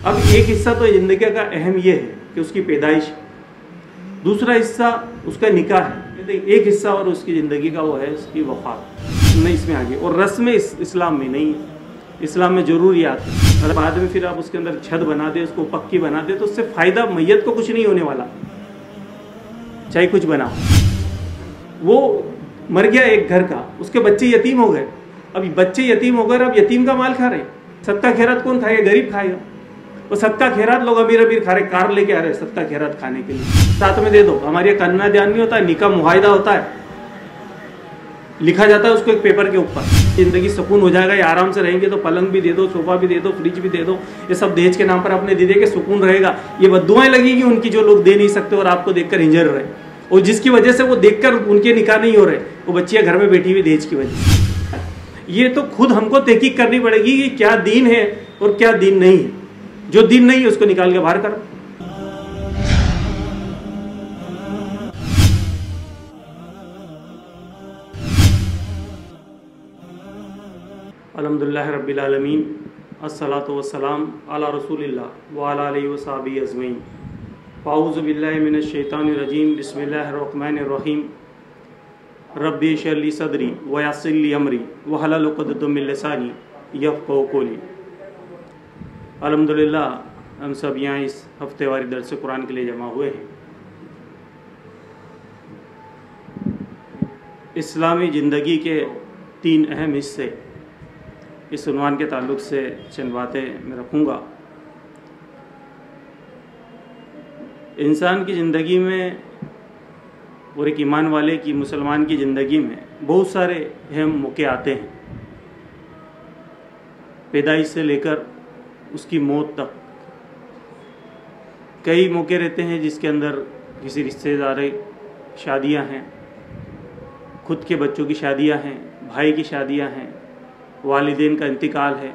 अब एक हिस्सा तो ज़िंदगी का अहम ये है कि उसकी पैदाइश दूसरा हिस्सा उसका निकाह है। एक हिस्सा और उसकी ज़िंदगी का वो है, उसकी वफात। नहीं, इसमें आगे। और रस्म इस, इस्लाम में नहीं है। इस्लाम में ज़रूरियात है। अगर बाद में फिर आप उसके अंदर छत बना दे, उसको पक्की बना दे तो उससे फ़ायदा मैयत को कुछ नहीं होने वाला। चाहे कुछ बनाओ वो मर गया एक घर का, उसके बच्चे यतीम हो गए। अब बच्चे यतीम हो गए अब यतीम का माल खा रहे सत्ता खैरात कौन खाएगा? गरीब खाएगा। वो सत्ता खैरात लोग अमीर अमीर खा रहे कार लेके आ रहे सत्ता खैरात खाने के लिए। साथ में दे दो। हमारे कन्ना ध्यान नहीं होता है निका मुहिदा होता है। लिखा जाता है उसको एक पेपर के ऊपर। ज़िंदगी सुकून हो जाएगा, या आराम से रहेंगे तो पलंग भी दे दो, सोफा भी दे दो, फ्रिज भी दे दो। ये सब दहेज के नाम पर अपने दे दे के सुकून रहेगा। ये बदुआएँ लगेगी उनकी जो लोग दे नहीं सकते और आपको देखकर इंजर रहे और जिसकी वजह से वो देखकर उनके निकाह नहीं हो रहे, वो बच्चियाँ घर में बैठी हुई दहेज की वजह से। ये तो खुद हमको तहकीक करनी पड़ेगी कि क्या दीन है और क्या दीन नहीं है। जो दिन नहीं है, उसको निकाल के बाहर करो। अलहमदिल्ला रबीआलमीन असलात वसलाम अला रसूलिल्लाह वाला वसाबी अजमैन फ़ाउज़बिल्लिनशैतानरजीम बसमीम रबी शली सदरी वयासिली अमरी वहलुक़दमिलसानी यफ़ कोली। अलहमदिल्ला हम सब यहाँ इस हफ़्ते वारी दरस कुरान के लिए जमा हुए हैं। इस्लामी ज़िंदगी के तीन अहम हिस्से, इस उनवान के ताल्लुक से चंद बातें मैं रखूँगा। इंसान की ज़िंदगी में और एक ईमान वाले की, मुसलमान की ज़िंदगी में बहुत सारे अहम मौके आते हैं। पैदाइश से लेकर उसकी मौत तक। कई मौके रहते हैं जिसके अंदर किसी रिश्तेदार शादियाँ हैं, खुद के बच्चों की शादियाँ हैं, भाई की शादियाँ हैं, वालदेन का इंतकाल है,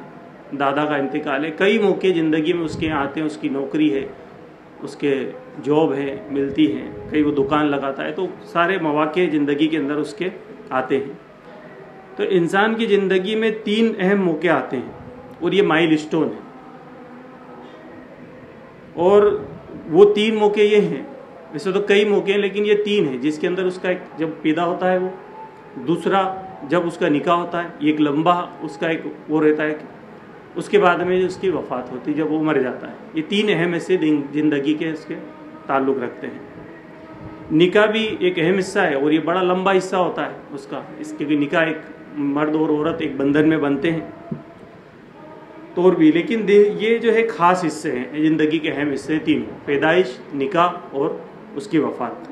दादा का इंतकाल है। कई मौके ज़िंदगी में उसके आते हैं, उसकी नौकरी है, उसके जॉब है, मिलती है, कई वो दुकान लगाता है तो सारे मौाक़े ज़िंदगी के अंदर उसके आते हैं। तो इंसान की ज़िंदगी में तीन अहम मौके आते हैं और ये माइल स्टोन है। और वो तीन मौके ये हैं। वैसे तो कई मौके हैं, लेकिन ये तीन है, जिसके अंदर उसका एक जब पैदा होता है वो, दूसरा जब उसका निकाह होता है, एक लंबा उसका एक वो रहता है उसके बाद में उसकी वफात होती है, जब वो मर जाता है। ये तीन अहम ऐसे ज़िंदगी के उसके ताल्लुक़ रखते हैं। निका भी एक अहम हिस्सा है, और ये बड़ा लंबा हिस्सा होता है उसका। इसके निका एक मर्द और औरत एक बंधन में बनते हैं। तो और भी। लेकिन ये जो है ख़ास हिस्से हैं ज़िंदगी के अहम हिस्से तीनों, पैदाइश, निकाह और उसकी वफात।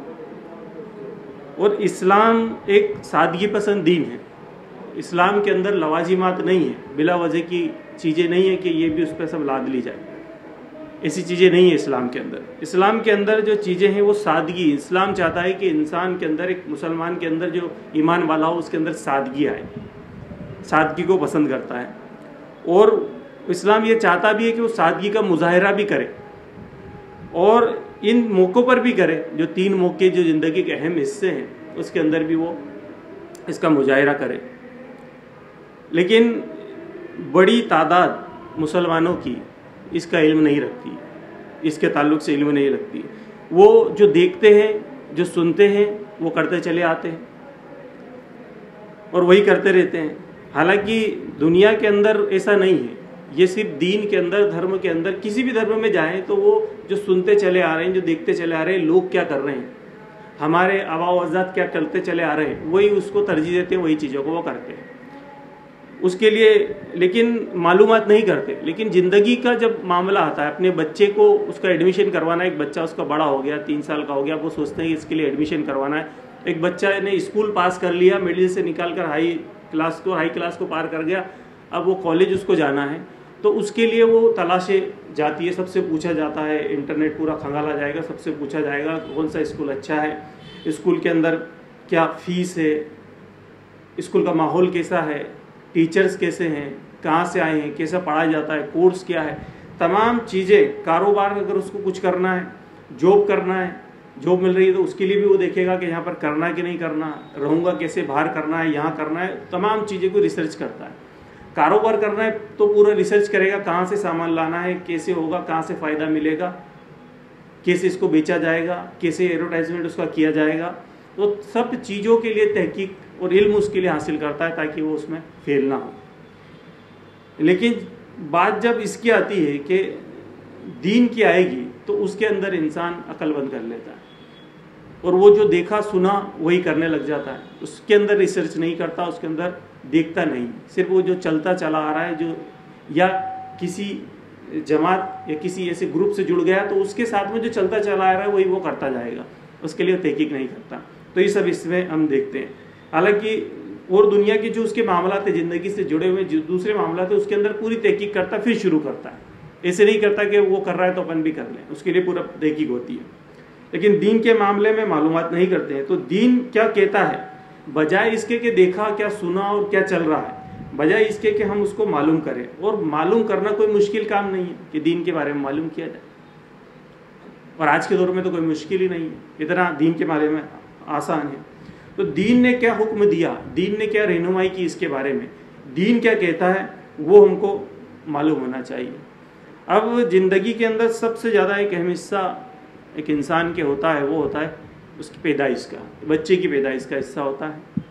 और इस्लाम एक सादगी पसंद दीन है। इस्लाम के अंदर लवाजिमात नहीं है, बिला वजह की चीज़ें नहीं है कि ये भी उस पर सब लाद ली जाए। ऐसी चीज़ें नहीं है इस्लाम के अंदर। इस्लाम के अंदर जो चीज़ें हैं वो सादगी इस्लाम चाहता है कि इंसान के अंदर, एक मुसलमान के अंदर जो ईमान वाला हो, उसके अंदर सादगी आए। सादगी को पसंद करता है। और इस्लाम ये चाहता भी है कि वो सादगी का मुजाहरा भी करे और इन मौक़ों पर भी करे, जो तीन मौके जो ज़िंदगी के अहम हिस्से हैं, उसके अंदर भी वो इसका मुजाहरा करे। लेकिन बड़ी तादाद मुसलमानों की इसका इल्म नहीं रखती, इसके ताल्लुक से इल्म नहीं रखती। वो जो देखते हैं, जो सुनते हैं, वो करते चले आते हैं और वही करते रहते हैं। हालाँकि दुनिया के अंदर ऐसा नहीं है। ये सिर्फ़ दीन के अंदर, धर्म के अंदर, किसी भी धर्म में जाएँ तो वो जो सुनते चले आ रहे हैं, जो देखते चले आ रहे हैं, लोग क्या कर रहे हैं? हमारे आबा अजाद क्या करते चले आ रहे हैं? वही उसको तरजीह देते हैं, वही चीज़ों को वो करते हैं। उसके लिए, लेकिन मालूम नहीं करते। लेकिन ज़िंदगी का जब मामला आता है, अपने बच्चे को उसका एडमिशन करवाना है, एक बच्चा उसका बड़ा हो गया, तीन साल का हो गया वो सोचते हैं कि इसके लिए एडमिशन करवाना है। एक बच्चा ने स्कूल पास कर लिया मिडिल से निकाल कर हाई क्लास को हाई क्लास को पार कर गया, अब वो कॉलेज उसको जाना है। तो उसके लिए वो तलाशे जाती है, सबसे पूछा जाता है, इंटरनेट पूरा खंगाला जाएगा, सबसे पूछा जाएगा कौन सा स्कूल अच्छा है, स्कूल के अंदर क्या फ़ीस है, स्कूल का माहौल कैसा है, टीचर्स कैसे हैं, कहाँ से आए हैं, कैसा पढ़ाया जाता है, कोर्स क्या है, तमाम चीज़ें, कारोबार अगर उसको कुछ करना है, जॉब करना है, जॉब मिल रही है तो उसके लिए भी वो देखेगा कि यहाँ पर करना है कि नहीं करना, रहूँगा कैसे, बाहर करना है, यहाँ करना है, तमाम चीज़ें को रिसर्च करता है। कारोबार करना है तो पूरा रिसर्च करेगा कहाँ से सामान लाना है, कैसे होगा, कहाँ से फ़ायदा मिलेगा, कैसे इसको बेचा जाएगा, कैसे एडवर्टाइजमेंट उसका किया जाएगा। तो सब चीज़ों के लिए तहकीक और इल्म उसके लिए हासिल करता है ताकि वो उसमें फेल ना हो। लेकिन बात जब इसकी आती है कि दीन की आएगी तो उसके अंदर इंसान अक्लबंद कर लेता है। और वो जो देखा, सुना, वही करने लग जाता है। उसके अंदर रिसर्च नहीं करता, उसके अंदर देखता नहीं। सिर्फ़ वो जो चलता चला आ रहा है, जो या किसी जमात या किसी ऐसे ग्रुप से जुड़ गया तो उसके साथ में जो चलता चला आ रहा है, वही वो करता जाएगा। उसके लिए तहकीक नहीं करता। तो ये सब इसमें हम देखते हैं। हालाँकि और दुनिया के जो उसके मामला थे ज़िंदगी से जुड़े हुए, जो दूसरे मामला थे उसके अंदर पूरी तहकीक करता, फिर शुरू करता है। ऐसे नहीं करता कि वो कर रहा है तो अपन भी कर लें। उसके लिए पूरा तहकीक होती है। लेकिन दीन के मामले में मालूम नहीं करते हैं। तो दीन क्या कहता है? बजाय इसके कि देखा, क्या सुना और क्या चल रहा है, बजाय इसके कि हम उसको मालूम करें। और मालूम करना कोई मुश्किल काम नहीं है कि दीन के बारे में मालूम किया जाए। और आज के दौर में तो कोई मुश्किल ही नहीं है। इतना दीन के बारे में आसान है। तो दीन ने क्या हुक्म दिया? दीन ने क्या रहनुमाई की इसके बारे में? दीन क्या कहता है? वो हमको मालूम होना चाहिए। अब ज़िंदगी के अंदर सबसे ज़्यादा एक अहम हिस्सा एक इंसान के होता है, वो होता है उसकी पैदाइश का, बच्चे की पैदाइश का हिस्सा होता है।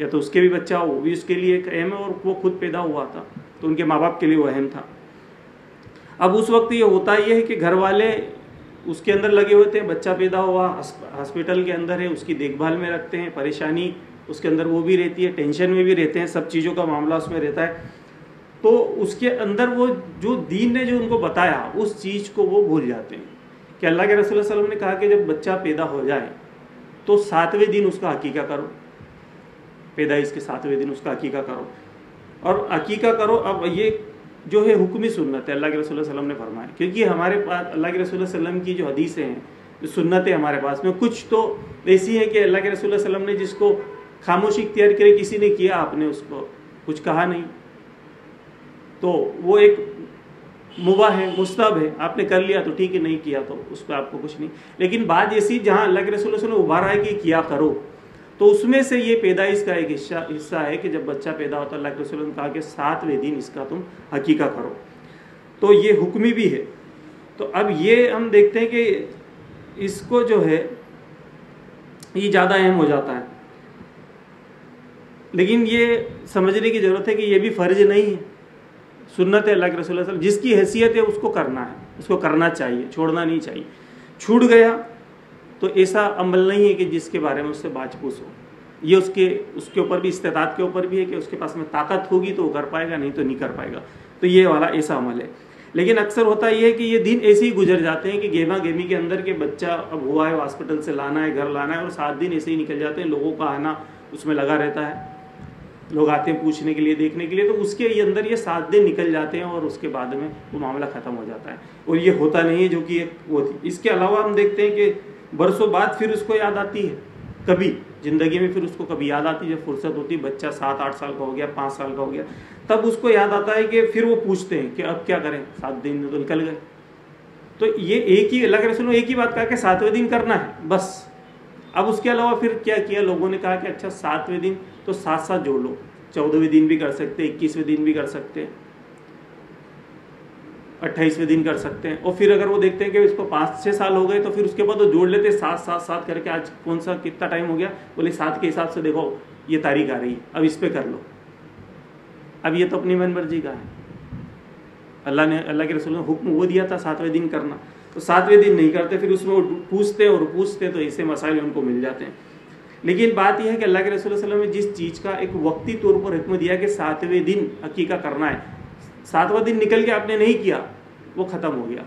या तो उसके भी बच्चा हो, वो भी उसके लिए एक अहम है और वो खुद पैदा हुआ था तो उनके माँ बाप के लिए वो अहम था। अब उस वक्त ये होता ये है कि घर वाले उसके अंदर लगे हुए थे, बच्चा पैदा हुआ हॉस्पिटल के अंदर है, उसकी देखभाल में रखते हैं, परेशानी उसके अंदर वो भी रहती है, टेंशन में भी रहते हैं, सब चीज़ों का मामला उसमें रहता है। तो उसके अंदर वो जो दीन ने जो उनको बताया, उस चीज़ को वो भूल जाते हैं। कि अल्लाह के रसूल वसल्लम ने कहा कि जब बच्चा पैदा हो जाए तो सातवें दिन उसका हकीका करो। पैदाइश के सातवें दिन उसका हकीका करो। और हकीका करो, अब ये जो है हुक्मी सुन्नत है, अल्लाह के रसूल वसल्लम ने फरमाया। क्योंकि हमारे पास, अल्लाह के रसूल वसल्लम की जो हदीसें हैं, जो सुन्नतें हमारे पास में, कुछ तो ऐसी हैं कि अल्लाह के रसूल वसल्लम ने जिसको खामोशी इख्तियार करे किसी ने किया, आपने उसको कुछ कहा नहीं। तो वो एक मुबा है मुस्तब है, आपने कर लिया तो ठीक है, नहीं किया तो उस पर आपको कुछ नहीं। लेकिन बात ऐसी जहाँ अल्लाह के रसूल ने उभारा है कि किया करो तो उसमें से ये पैदाइश का एक हिस्सा हिस्सा है कि जब बच्चा पैदा होता है, अल्लाह के रसूल ने कहा कि सातवें दिन इसका तुम हकीका करो। तो ये हुक्मी भी है। तो अब ये हम देखते हैं कि इसको जो है, ये ज़्यादा अहम हो जाता है। लेकिन ये समझने की ज़रूरत है कि ये भी फ़र्ज़ नहीं है। सुन्नत है, अल्लाह के रसूल जिसकी हैसियत है, उसको करना है, उसको करना चाहिए, छोड़ना नहीं चाहिए। छूट गया तो ऐसा अमल नहीं है कि जिसके बारे में उससे बात पूछ। हो ये उसके उसके ऊपर भी इस्तात के ऊपर भी है कि उसके पास में ताकत होगी तो वो कर पाएगा, नहीं तो नहीं कर पाएगा। तो ये वाला ऐसा अमल है। लेकिन अक्सर होता यह है कि ये दिन ऐसे ही गुजर जाते हैं कि गेमा गेमी के अंदर के बच्चा अब हुआ है, हॉस्पिटल से लाना है, घर लाना है और सात दिन ऐसे ही निकल जाते हैं, लोगों का आना उसमें लगा रहता है। लोग आते हैं पूछने के लिए, देखने के लिए तो उसके अंदर ये सात दिन निकल जाते हैं और उसके बाद में वो मामला ख़त्म हो जाता है। और ये होता नहीं है जो कि एक वो थी। इसके अलावा हम देखते हैं कि बरसों बाद फिर उसको याद आती है। कभी, ज़िंदगी में फिर उसको कभी याद आती है, जब फुर्सत होती है, बच्चा सात, आठ साल का हो गया, पाँच साल का हो गया, तब उसको याद आता है कि फिर वो पूछते हैं कि अब क्या करें? सात दिन तो निकल गए। तो ये एक ही, अल्लाह के रसूल एक ही बात कहा कि सातवें दिन करना है, बस। अब उसके अलावा फिर क्या किया? लोगों ने कहा कि अच्छा सातवें दिन तो साथ साथ जोड़ लो। चौदहवें दिन भी कर सकते हैं, इक्कीसवें दिन भी कर सकते हैं, अट्ठाईसवें दिन कर सकते हैं। और फिर अगर वो देखते हैं कि इसको पाँच छः साल हो गए तो फिर उसके बाद वो जोड़ लेते हैं सात सात सात करके आज कौन सा कितना टाइम हो गया? बोले, सात के हिसाब से देखो, ये तारीख आ रही है, अब इस पर कर लो। अब ये तो अपनी मन मर्ज़ी का है। अल्लाह ने, अल्लाह के रसूल ने हुक्म वो दिया था, सातवें दिन करना। तो सातवें दिन नहीं करते, फिर उसमें वो पूछते और पूछते तो ऐसे मसाइल उनको मिल जाते हैं। लेकिन बात यह है कि अल्लाह के रसूल वसल्लम ने जिस चीज़ का एक वक्ती तौर पर हुक्म दिया कि सातवें दिन अकीका करना है, सातवां दिन निकल के आपने नहीं किया, वो ख़त्म हो गया।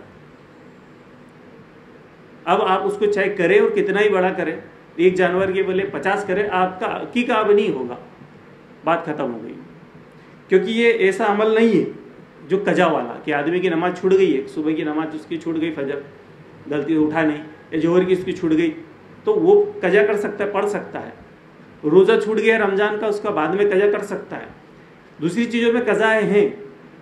अब आप उसको चाहे करें और कितना ही बड़ा करें, एक जानवर के बोले पचास करें, आपका अकीका अब नहीं होगा, बात ख़त्म हो गई। क्योंकि ये ऐसा अमल नहीं है जो कजा वाला, कि आदमी की नमाज़ छूट गई है सुबह की नमाज़ उसकी छूट गई, फजर, गलती उठा नहीं, या जोहर की उसकी छूट गई तो वो कजा कर सकता है, पढ़ सकता है। रोज़ा छूट गया, रमज़ान का उसका बाद में कजा कर सकता है। दूसरी चीज़ों में कज़ाएँ हैं,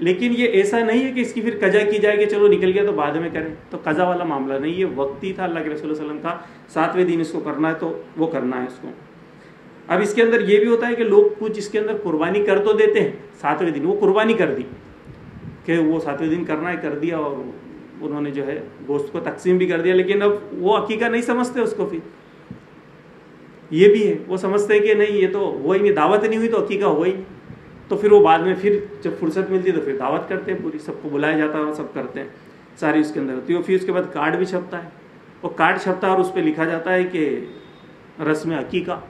लेकिन ये ऐसा नहीं है कि इसकी फिर कजा की जाए कि चलो निकल गया तो बाद में करें। तो कज़ा वाला मामला नहीं, ये वक्त ही था अल्लाह के रसूल वसलम का, सातवें दिन इसको करना है तो वो करना है उसको। अब इसके अंदर ये भी होता है कि लोग कुछ इसके अंदर कुर्बानी कर तो देते हैं, सातवें दिन वो कुर्बानी कर दी। कि वो सातवें दिन करना है कर दिया और उन्होंने जो है गोश्त को तकसीम भी कर दिया, लेकिन अब वो अकीका नहीं समझते उसको फिर। ये भी है, वो समझते हैं कि नहीं, ये तो हुआ ही नहीं, दावत नहीं हुई तो अकीका हुआ ही। तो फिर वो बाद में फिर जब फुर्सत मिलती है तो फिर दावत करते हैं, पूरी सबको बुलाया जाता है सब करते हैं, सारी उसके अंदर होती है। फिर उसके बाद कार्ड भी छपता है। वो कार्ड छपता है और उस पर लिखा जाता है कि रस्म अकीका।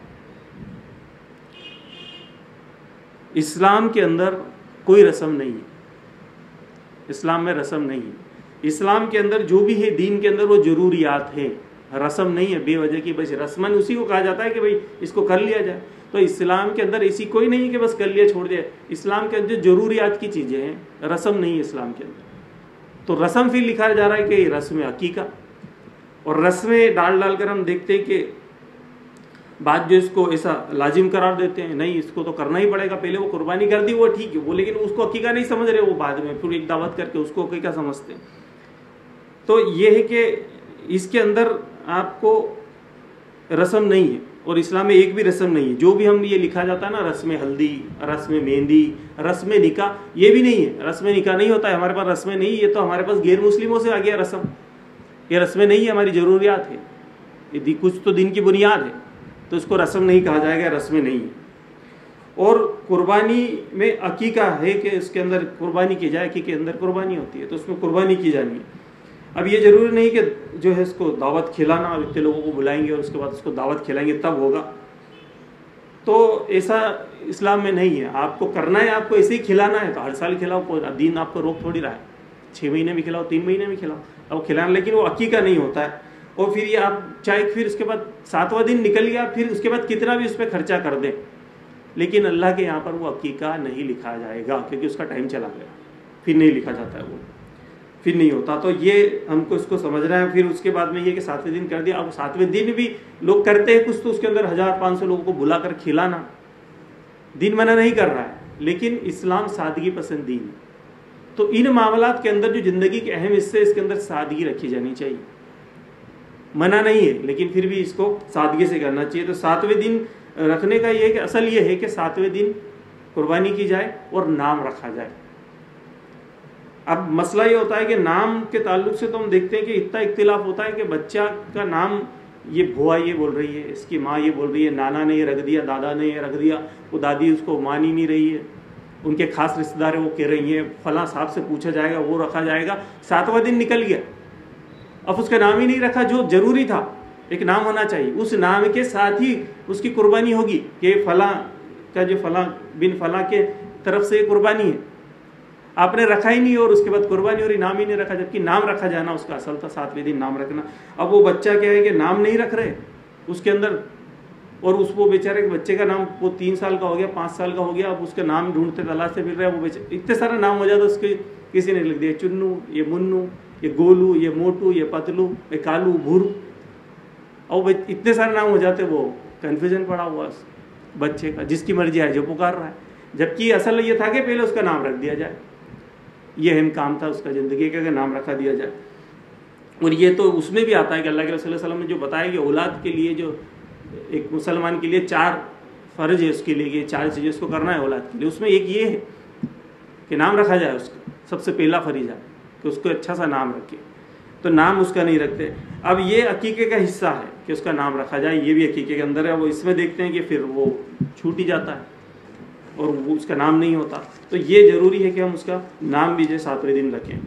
इस्लाम के अंदर कोई रस्म नहीं है। इस्लाम में रस्म नहीं है। इस्लाम के अंदर जो भी है, दीन के अंदर वो जरूरियात है। रस्म नहीं है, बेवजह की बस रस्मन उसी को कहा जाता है कि भाई इसको कर लिया जाए। तो इस्लाम के अंदर ऐसी कोई नहीं है कि बस कर लिया, छोड़ दिया। इस्लाम के अंदर जरूरियात की चीज़ें हैं, रस्म नहीं है इस्लाम के अंदर। तो रस्म फिर लिखा जा रहा है कि रस्म अकीका और रस्में डाल डाल कर हम देखते हैं कि बात जो इसको ऐसा लाजिम करार देते हैं, नहीं, इसको तो करना ही पड़ेगा। पहले वो कुर्बानी कर दी, वो ठीक है। वो लेकिन उसको अकीका नहीं समझ रहे, वो बाद में फिर एक दावत करके उसको अकीका समझते हैं। तो ये है कि इसके अंदर आपको रस्म नहीं है और इस्लाम में एक भी रस्म नहीं है। जो भी हम ये लिखा जाता है ना रस्म हल्दी रस्म मेहंदी रस्म निकाह, ये भी नहीं है। रस्म निकाह नहीं होता है, हमारे पास रस्में नहीं ये तो हमारे पास गैर मुस्लिमों से आ गया रस्म। ये रस्में नहीं है, हमारी ज़रूरियात है। यदि कुछ तो दिन की बुनियाद है तो इसको रस्म नहीं कहा जाएगा रस्में नहीं है। और कुर्बानी में अकीका है कि इसके अंदर कुर्बानी की जाए अकी के अंदर कुर्बानी होती है तो उसमें कुर्बानी की जानी है। अब ये ज़रूरी नहीं कि जो है इसको दावत खिलाना और इतने लोगों को बुलाएँगे और उसके बाद उसको दावत खिलाएँगे, तब होगा। तो ऐसा इस्लाम में नहीं है। आपको करना है, आपको ऐसे ही खिलाना है। तो हर साल खिलाओ दिन आपको रोक थोड़ी रहा है। छः महीने में खिलाओ, तीन महीने में खिलाओ। अब खिलाना, लेकिन वो अकीका नहीं होता है। और फिर ये आप चाहे फिर उसके बाद सातवां दिन निकल गया, फिर उसके बाद कितना भी उस पर खर्चा कर दें। लेकिन अल्लाह के यहाँ पर वो अकीका नहीं लिखा जाएगा, क्योंकि उसका टाइम चला गया। फिर नहीं लिखा जाता है वो। फिर नहीं होता। तो ये हमको इसको समझना है। फिर उसके बाद में ये कि सातवें दिन कर दिया। अब सातवें दिन भी लोग करते हैं कुछ तो उसके अंदर हज़ार पाँच सौ लोगों को बुलाकर खिलाना। दिन मना नहीं कर रहा है। लेकिन इस्लाम सादगी पसंद दीन तो इन मामला के अंदर जो ज़िंदगी के अहम हिस्से इसके अंदर सादगी रखी जानी चाहिए। मना नहीं है, लेकिन फिर भी इसको सादगी से करना चाहिए। तो सातवें दिन रखने का ये कि असल ये है कि सातवें दिन कुर्बानी की जाए और नाम रखा जाए। अब मसला ये होता है कि नाम के ताल्लुक से तो हम देखते हैं कि इतना इख्तिलाफ होता है कि बच्चा का नाम ये भुआ ये बोल रही है, इसकी माँ ये बोल रही है, नाना ने ये रख दिया, दादा ने ये रख दिया, वो दादी उसको मान ही नहीं रही है। उनके खास रिश्तेदार वो कह रही हैं, फला साहब से पूछा जाएगा, वो रखा जाएगा, सातवां दिन निकल गया। अब उसका नाम ही नहीं रखा जो ज़रूरी था, एक नाम होना चाहिए। उस नाम के साथ ही उसकी कुर्बानी होगी कि फला का जो फला, बिन फला के तरफ़ से कुर्बानी है। आपने रखा ही नहीं और उसके बाद कुर्बानी और इनाम ही नहीं रखा, जबकि नाम रखा जाना, उसका असल था, सातवें दिन नाम रखना। अब वो बच्चा क्या है कि नाम नहीं रख रहे, उसके अंदर, और उस वो बेचारे के बच्चे का नाम, वो तीन साल का हो गया, पाँच साल का हो गया, अब उसका नाम ढूंढते तलाश से मिल रहा वो बेचारे इतने सारा नाम हो जाता उसके किसी ने लिख दिया चुन्नू, ये मुन्नू, ये गोलू, ये मोटू, ये पतलू, ये कालू, भूरू। और इतने सारे नाम हो जाते, वो कन्फ्यूज़न पड़ा हुआ बच्चे का, जिसकी मर्ज़ी है जो पुकार रहा है। जबकि असल ये था कि पहले उसका नाम रख दिया जाए। ये अहम काम था उसका ज़िंदगी का नाम रखा दिया जाए। और ये तो उसमें भी आता है कि अल्लाह के वसल्लम ने जो बताया कि औलाद के लिए जो, एक मुसलमान के लिए चार फ़र्ज़ है उसके लिए चार चीज़ें उसको करना है औलाद के लिए। उसमें एक ये है कि नाम रखा जाए उसका, सबसे पहला फरीजा कि उसको अच्छा सा नाम रखे। तो नाम उसका नहीं रखते। अब ये अकीके का हिस्सा है कि उसका नाम रखा जाए, ये भी अकीके के अंदर है। वो इसमें देखते हैं कि फिर वो छूट ही जाता है। और वो उसका नाम नहीं होता। तो ये ज़रूरी है कि हम उसका नाम भी जो सातवें दिन रखें।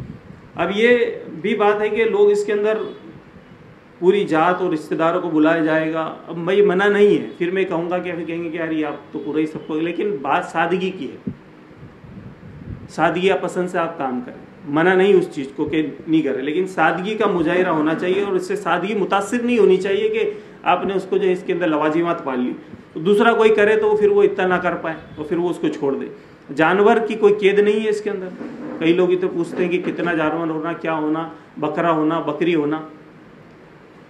अब ये भी बात है कि लोग इसके अंदर पूरी जात और रिश्तेदारों को बुलाया जाएगा। अब मैं मना नहीं है। फिर मैं कहूँगा कि कहेंगे कि यार ये आप तो पूरा ही सबको लेकिन बात सादगी की है। सादगी आप पसंद से आप काम करें। मना नहीं उस चीज़ को कि नहीं करें। लेकिन सादगी का मुजाहरा होना चाहिए और इससे सादगी मुतासर नहीं होनी चाहिए कि आपने उसको जो इसके अंदर लवाजिमात पाल ली। दूसरा कोई करे तो फिर वो इतना ना कर पाए और फिर वो उसको छोड़ दे। जानवर की कोई कैद नहीं है इसके अंदर। कई लोग तो पूछते हैं कि कितना जानवर होना, क्या होना, बकरा होना, बकरी होना।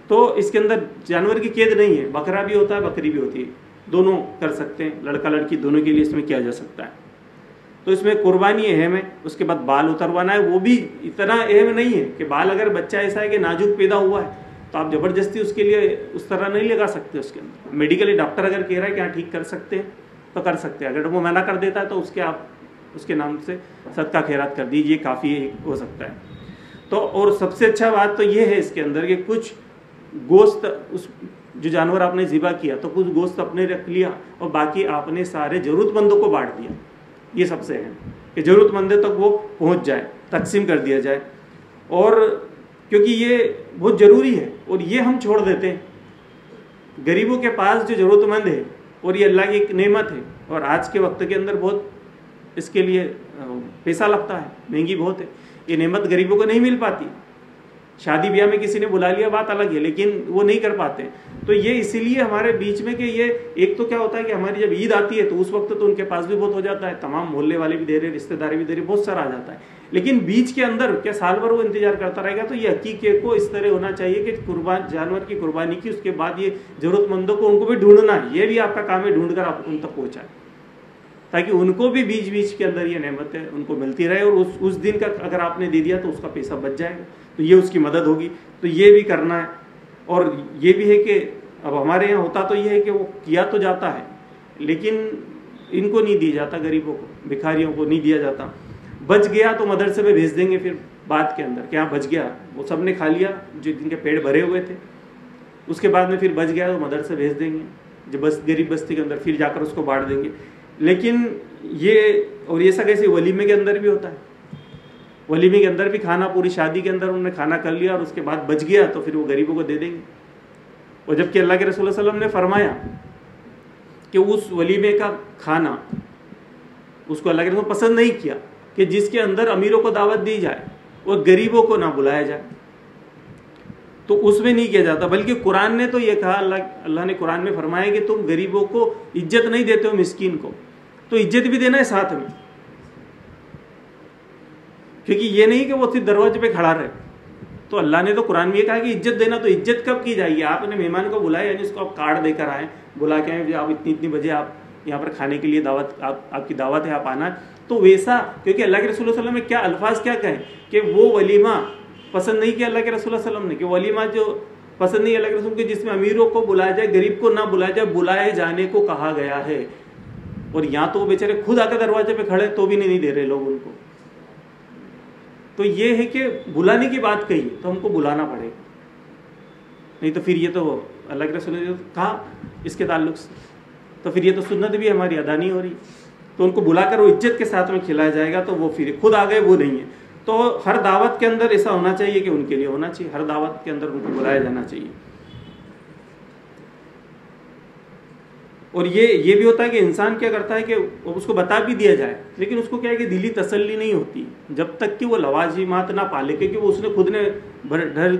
तो इसके अंदर जानवर की कैद नहीं है, बकरा भी होता है, बकरी भी होती है। दोनों कर सकते हैं लड़का लड़की दोनों के लिए इसमें किया जा सकता है। तो इसमें कुर्बानी अहम है, उसके बाद बाल उतरवाना है, वो भी इतना अहम नहीं है कि बाल अगर बच्चा ऐसा है कि नाजुक पैदा हुआ है तो आप ज़बरदस्ती उसके लिए उस तरह नहीं लगा सकते उसके अंदर। मेडिकली डॉक्टर अगर कह रहा है कि हाँ ठीक कर सकते तो कर सकते हैं। अगर वो मना कर देता है तो उसके आप, उसके नाम से सदका खैरात कर दीजिए, काफ़ी हो सकता है। तो और सबसे अच्छा बात तो ये है इसके अंदर कि कुछ गोश्त, उस जो जानवर आपने ज़िबा किया तो कुछ गोश्त अपने रख लिया और बाकी आपने सारे ज़रूरतमंदों को बांट दिया। ये सबसे है कि ज़रूरतमंदों तक तो वो पहुँच जाए, तकसीम कर दिया जाए। और क्योंकि ये बहुत ज़रूरी है और ये हम छोड़ देते हैं। गरीबों के पास जो ज़रूरतमंद है, और ये अल्लाह की एक नेमत है। और आज के वक्त के अंदर बहुत इसके लिए पैसा लगता है, महँगी बहुत है। ये नेमत गरीबों को नहीं मिल पाती। शादी ब्याह में किसी ने बुला लिया, बात अलग है, लेकिन वो नहीं कर पाते। तो ये इसीलिए हमारे बीच में कि ये, एक तो क्या होता है कि हमारी जब ईद आती है तो उस वक्त तो उनके पास भी बहुत हो जाता है, तमाम मोहल्ले वाले भी दे रहे रिश्तेदारी भी दे रहे बहुत सारा आ जाता है। लेकिन बीच के अंदर क्या साल भर वो इंतज़ार करता रहेगा? तो ये हकीके को इस तरह होना चाहिए कि कुर्बान, जानवर की कुर्बानी की, उसके बाद ये जरूरतमंदों को उनको भी ढूंढना है ये भी आपका काम है ढूंढ कर आप उन तक पहुँचाए। ताकि उनको भी बीच बीच के अंदर ये नहमत है उनको मिलती रहे और उस उस दिन का अगर आपने दे दिया तो उसका पैसा बच जाएगा। तो ये उसकी मदद होगी। तो ये भी करना है। और ये भी है कि अब हमारे यहाँ होता तो ये है कि वो किया तो जाता है, लेकिन इनको नहीं दिया जाता, गरीबों को, भिखारियों को नहीं दिया जाता। बच गया तो मदरसे में भेज देंगे फिर बाद के अंदर क्या बच गया। वो सबने खा लिया, जो जिनके पेड़ भरे हुए थे। उसके बाद में फिर बच गया तो मदरसे भेज देंगे। जो बस, गरीब बस्ती के अंदर फिर जाकर उसको बांट देंगे। लेकिन ये, और ये सब वलीमे के अंदर भी होता है। वलीमे के अंदर भी खाना, पूरी शादी के अंदर उन्होंने खाना कर लिया और उसके बाद बच गया तो फिर वो गरीबों को दे देंगे। और जबकि अल्लाह के रसूल वसल्लम ने फरमाया कि उस वलीमे का खाना उसको अल्लाह के रसूल पसंद नहीं किया। कि जिसके अंदर अमीरों को दावत दी जाए और गरीबों को ना बुलाया जाए। तो उसमें नहीं किया जाता, बल्कि कुरान ने तो ये कहा, अल्लाह अल्लाह ने कुरान में फरमाया कि तुम गरीबों को इज़्ज़त नहीं देते हो, मिस्कीन को। तो इज़्ज़त भी देना है साथ में। क्योंकि ये नहीं कि वो सिर्फ़ दरवाजे पे खड़ा रहे। तो अल्लाह ने तो कुरान में ये कहा कि इज़्ज़त देना तो इज़्ज़त कब की जाएगी? आपने मेहमान को बुलाया, यानी उसको आप कार्ड देकर आए, बुला के आए, आप इतनी इतनी बजे आप यहाँ पर खाने के लिए दावत, आप, आपकी दावत है, आप आना। तो वैसा, क्योंकि अल्लाह के रसूल वसल्लम में क्या अल्फाज क्या कहें? कि वो वलीमा पसंद नहीं किया अल्लाह के रसूल वसल्लम ने, कि वलीमा जो पसंद नहीं अल्लाह के रसूल के, जिसमें अमीरों को बुलाया जाए, गरीब को ना बुलाया जाए, बुलाए जाने को कहा गया है। और यहाँ तो वो बेचारे खुद आकर दरवाजे पे खड़े तो भी नहीं दे रहे लोग उनको। तो ये है कि बुलाने की बात कही तो हमको बुलाना पड़ेगा नहीं तो फिर ये तो अल्लाह के रसूल कहा, इसके ताल्लुक से। तो फिर ये तो सुन्नत भी हमारी अदा नहीं हो रही। तो उनको बुलाकर वो इज़्ज़त के साथ में खिलाया जाएगा तो वो फिर खुद आ गए, वो नहीं है। तो हर दावत के अंदर ऐसा होना चाहिए कि उनके लिए होना चाहिए, हर दावत के अंदर उनको बुलाया जाना चाहिए। और ये ये भी होता है कि इंसान क्या करता है कि उसको बता भी दिया जाए, लेकिन उसको क्या है कि दिली तसल्ली नहीं होती। जब तक कि वो लवाजिमात ना पाले, क्योंकि वो उसने खुद ने भर, ढर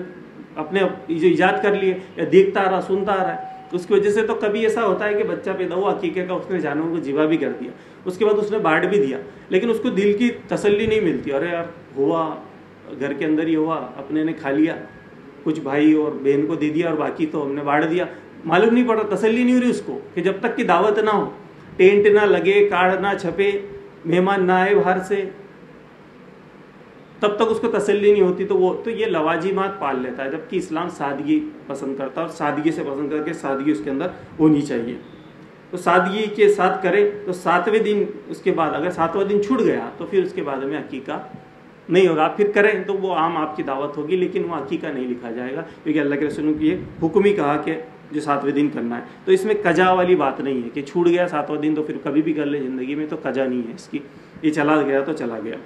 अपने जो ईजाद कर लिए, या देखता आ रहा, सुनता आ रहा है। उसकी वजह से तो कभी ऐसा होता है कि बच्चा पैदा हुआ अकीके का उसने जानवरों को जीवा भी कर दिया। उसके बाद उसने बांट भी दिया, लेकिन उसको दिल की तसल्ली नहीं मिलती। अरे यार, हुआ, घर के अंदर ही हुआ, अपने ने खा लिया, कुछ भाई और बहन को दे दिया और बाकी तो हमने बांट दिया। मालूम नहीं पड़ा, तसल्ली नहीं हो रही उसको कि जब तक की दावत ना हो, टेंट ना लगे कार्ड ना छपे, मेहमान ना आए बाहर से, तब तक उसको तसल्ली नहीं होती। तो वो तो ये लवाजिमात पाल लेता है, जबकि इस्लाम सादगी पसंद करता है और सादगी से पसंद करके सादगी उसके अंदर होनी चाहिए। तो सादगी के साथ करे तो सातवें दिन उसके बाद अगर सातवां दिन छूट गया तो फिर उसके बाद में अकीका नहीं होगा। आप फिर करें तो वो आम आपकी दावत होगी, लेकिन वो अकीका नहीं लिखा जाएगा, क्योंकि अल्लाह के रसूल की ये हुक्म ही कहा कि जो सातवें दिन करना है। तो इसमें कजा वाली बात नहीं है कि छूट गया सातवां दिन तो फिर कभी भी कर ले ज़िंदगी में तो कजा नहीं है इसकी। ये चला गया तो चला गया।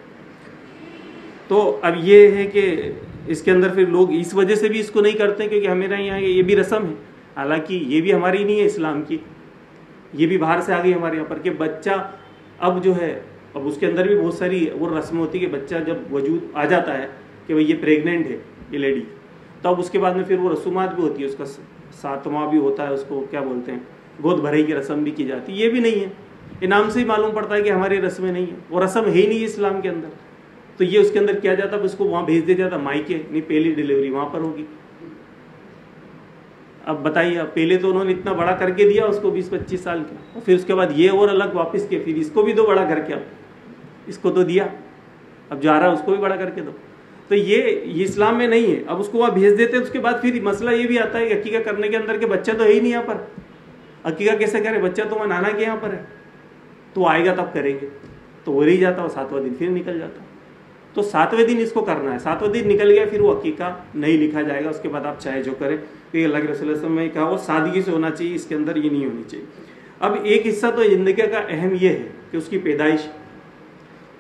तो अब ये है कि इसके अंदर फिर लोग इस वजह से भी इसको नहीं करते क्योंकि हमारे यहाँ ये भी रस्म है। हालाँकि ये भी हमारी नहीं है इस्लाम की। ये भी बाहर से आ गई हमारे यहाँ पर कि बच्चा अब जो है, अब उसके अंदर भी बहुत सारी वो रस्म होती है कि बच्चा जब वजूद आ जाता है कि भाई ये प्रेग्नेंट है, ये लेडी तो अब उसके बाद में फिर वो रसूमात भी होती है, उसका सातवां भी होता है, उसको क्या बोलते हैं, गोद भरई की रस्म भी की जाती है। ये भी नहीं है। इनाम से ही मालूम पड़ता है कि हमारी रस्में नहीं है। वो रस्म है ही नहीं इस्लाम के अंदर। तो ये उसके अंदर किया जाता है उसको वहाँ भेज दिया जाता माइके नहीं, पहली डिलीवरी वहाँ पर होगी। अब बताइए, अब पहले तो उन्होंने इतना बड़ा करके दिया उसको 20-25 साल का। और फिर उसके बाद ये और अलग वापस किया, फिर इसको भी दो बड़ा करके अब। इसको तो दिया। अब जा रहा है, उसको भी बड़ा करके दो। तो ये इस्लाम में नहीं है। अब उसको वहाँ भेज देते हैं, उसके बाद फिर मसला ये भी आता है कि अकीका करने के अंदर के बच्चा तो है ही नहीं यहाँ पर। अकीका कैसे करे? बच्चा तो वहाँ नाना के यहाँ पर है। तो आएगा तब करेंगे। तो हो ही जाता और सातवां दिन फिर निकल जाता। तो सातवें दिन इसको करना है। सातवें दिन निकल गया, फिर वो अकीका नहीं लिखा जाएगा। उसके बाद आप चाहे जो करें। क्योंकि अल्लाह के रसोल में कहा, वो सादगी से होना चाहिए, इसके अंदर ये नहीं होनी चाहिए। अब एक हिस्सा तो ज़िंदगी का अहम ये है कि उसकी पैदाइश।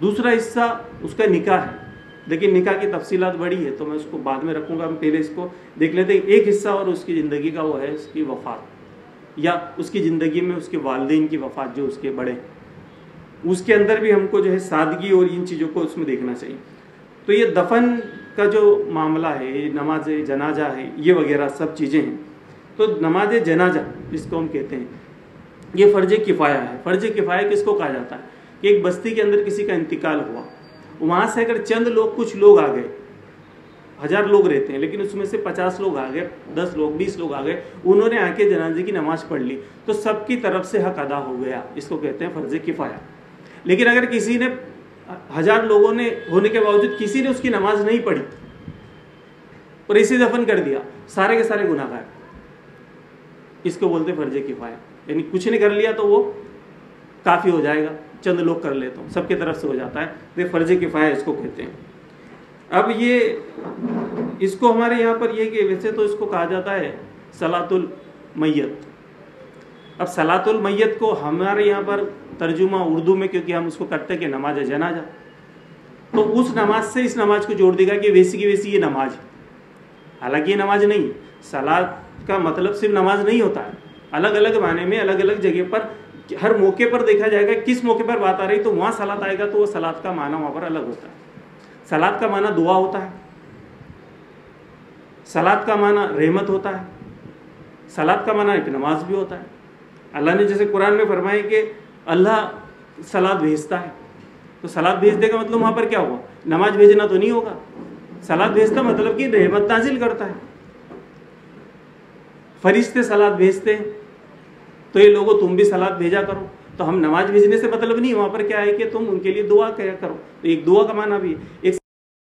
दूसरा हिस्सा, उसका निकाह है। लेकिन निकाह की तफसीलात बड़ी है तो मैं उसको बाद में रखूँगा, हम पहले इसको देख लेते हैं। एक हिस्सा और उसकी ज़िंदगी का वो है, उसकी वफात। या उसकी ज़िंदगी में उसके वालदेन की वफात जो उसके बड़े उसके अंदर भी हमको जो है सादगी और इन चीज़ों को उसमें देखना चाहिए। तो ये दफन का जो मामला है नमाज़ जनाजा है, ये वगैरह सब चीज़ें हैं। तो नमाज़ जनाजा, जिसको हम कहते हैं। ये फ़र्ज़ किफ़ाया है। फ़र्ज़ किफ़ाया किसको कहा जाता है? कि एक बस्ती के अंदर किसी का इंतकाल हुआ। वहाँ से अगर चंद लोग, कुछ लोग आ गए, हज़ार लोग रहते हैं, लेकिन उसमें से पचास लोग आ गए, दस लोग, बीस लोग आ गए, उन्होंने आके जनाजे की नमाज़ पढ़ ली तो सबकी तरफ़ से हक अदा हो गया। इसको कहते हैं फ़र्ज़ किफ़ाया। लेकिन अगर किसी ने हज़ार लोगों ने होने के बावजूद किसी ने उसकी नमाज़ नहीं पढ़ी और इसे दफन कर दिया। सारे के सारे गुनागार इसको बोलते फ़र्ज़ किफाया यानी कुछ ने कर लिया तो वो काफ़ी हो जाएगा। चंद लोग कर लेते हो। सबके तरफ़ से हो जाता है। तो फ़र्ज़ किफाया इसको कहते हैं। अब ये, इसको हमारे यहाँ पर ये कि वैसे तो इसको कहा जाता है सलातुल मैयत अब सलातुल मैयत को हमारे यहाँ पर तर्जुमा उर्दू में, क्योंकि हम उसको करते कि नमाज़ है, जनाजा। तो उस नमाज़ से इस नमाज़ को जोड़ देगा कि वैसी की वैसी ये नमाज़ है। हालाँकि ये नमाज़ नहीं सलाद का मतलब सिर्फ़ नमाज़ नहीं होता है। अलग अलग माने में अलग अलग जगह पर, हर मौके पर देखा जाएगा किस मौके पर बात आ रही तो वहाँ सलाद आएगा तो वो सलाद का माना वहाँ पर अलग होता है। सलाद का माना दुआ होता है। सलाद का माना रहमत होता है। सलाद का माना एक नमाज़ भी होता है। अल्लाह ने जैसे कुरान में फरमाया कि अल्लाह सलाद भेजता है। तो सलाद भेजने का मतलब वहाँ पर क्या हुआ? नमाज़ भेजना तो नहीं होगा। सलाद भेजता मतलब कि रहमत नाजिल करता है। फरिश्ते सलाद भेजते हैं। तो ये लोगों, तुम भी सलाद भेजा करो। तो हम नमाज़ भेजने से मतलब नहीं, वहाँ पर क्या है कि तुम उनके लिए दुआ क्या करो। तो एक दुआ का माना भी है। एक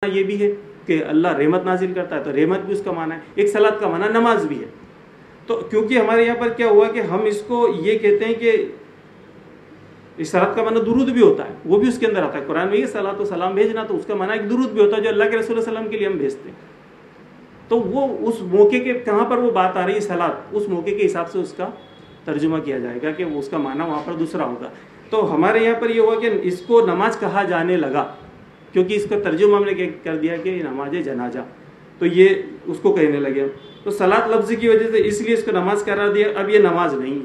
ये भी है कि अल्लाह रहमत नाजिल करता है तो रहमत भी उसका माना है। एक सलाद का माना नमाज़ भी है। तो क्योंकि हमारे यहाँ पर क्या हुआ कि हम इसको ये कहते हैं कि सलात का माना दुरूद भी होता है, वो भी उसके अंदर आता है। कुरान में ये सलात तो सलाम भेजना तो उसका माना एक दुरूद भी होता है जो अल्लाह के रसूल सलाम के लिए हम भेजते हैं। तो वो उस मौके के, कहाँ पर वो बात आ रही है सलात उस मौके के हिसाब से उसका तर्जुमा किया जाएगा कि उसका माना वहाँ पर दूसरा होगा। तो हमारे यहाँ पर ये हुआ कि इसको नमाज़ कहा जाने लगा, क्योंकि इसका तर्जुमा हमने कर दिया कि नमाज़ जनाजा। तो ये उसको कहने लगे। तो सलात लफ्ज़ की वजह से इसलिए इसको नमाज़ करार दिया। अब ये नमाज़ नहीं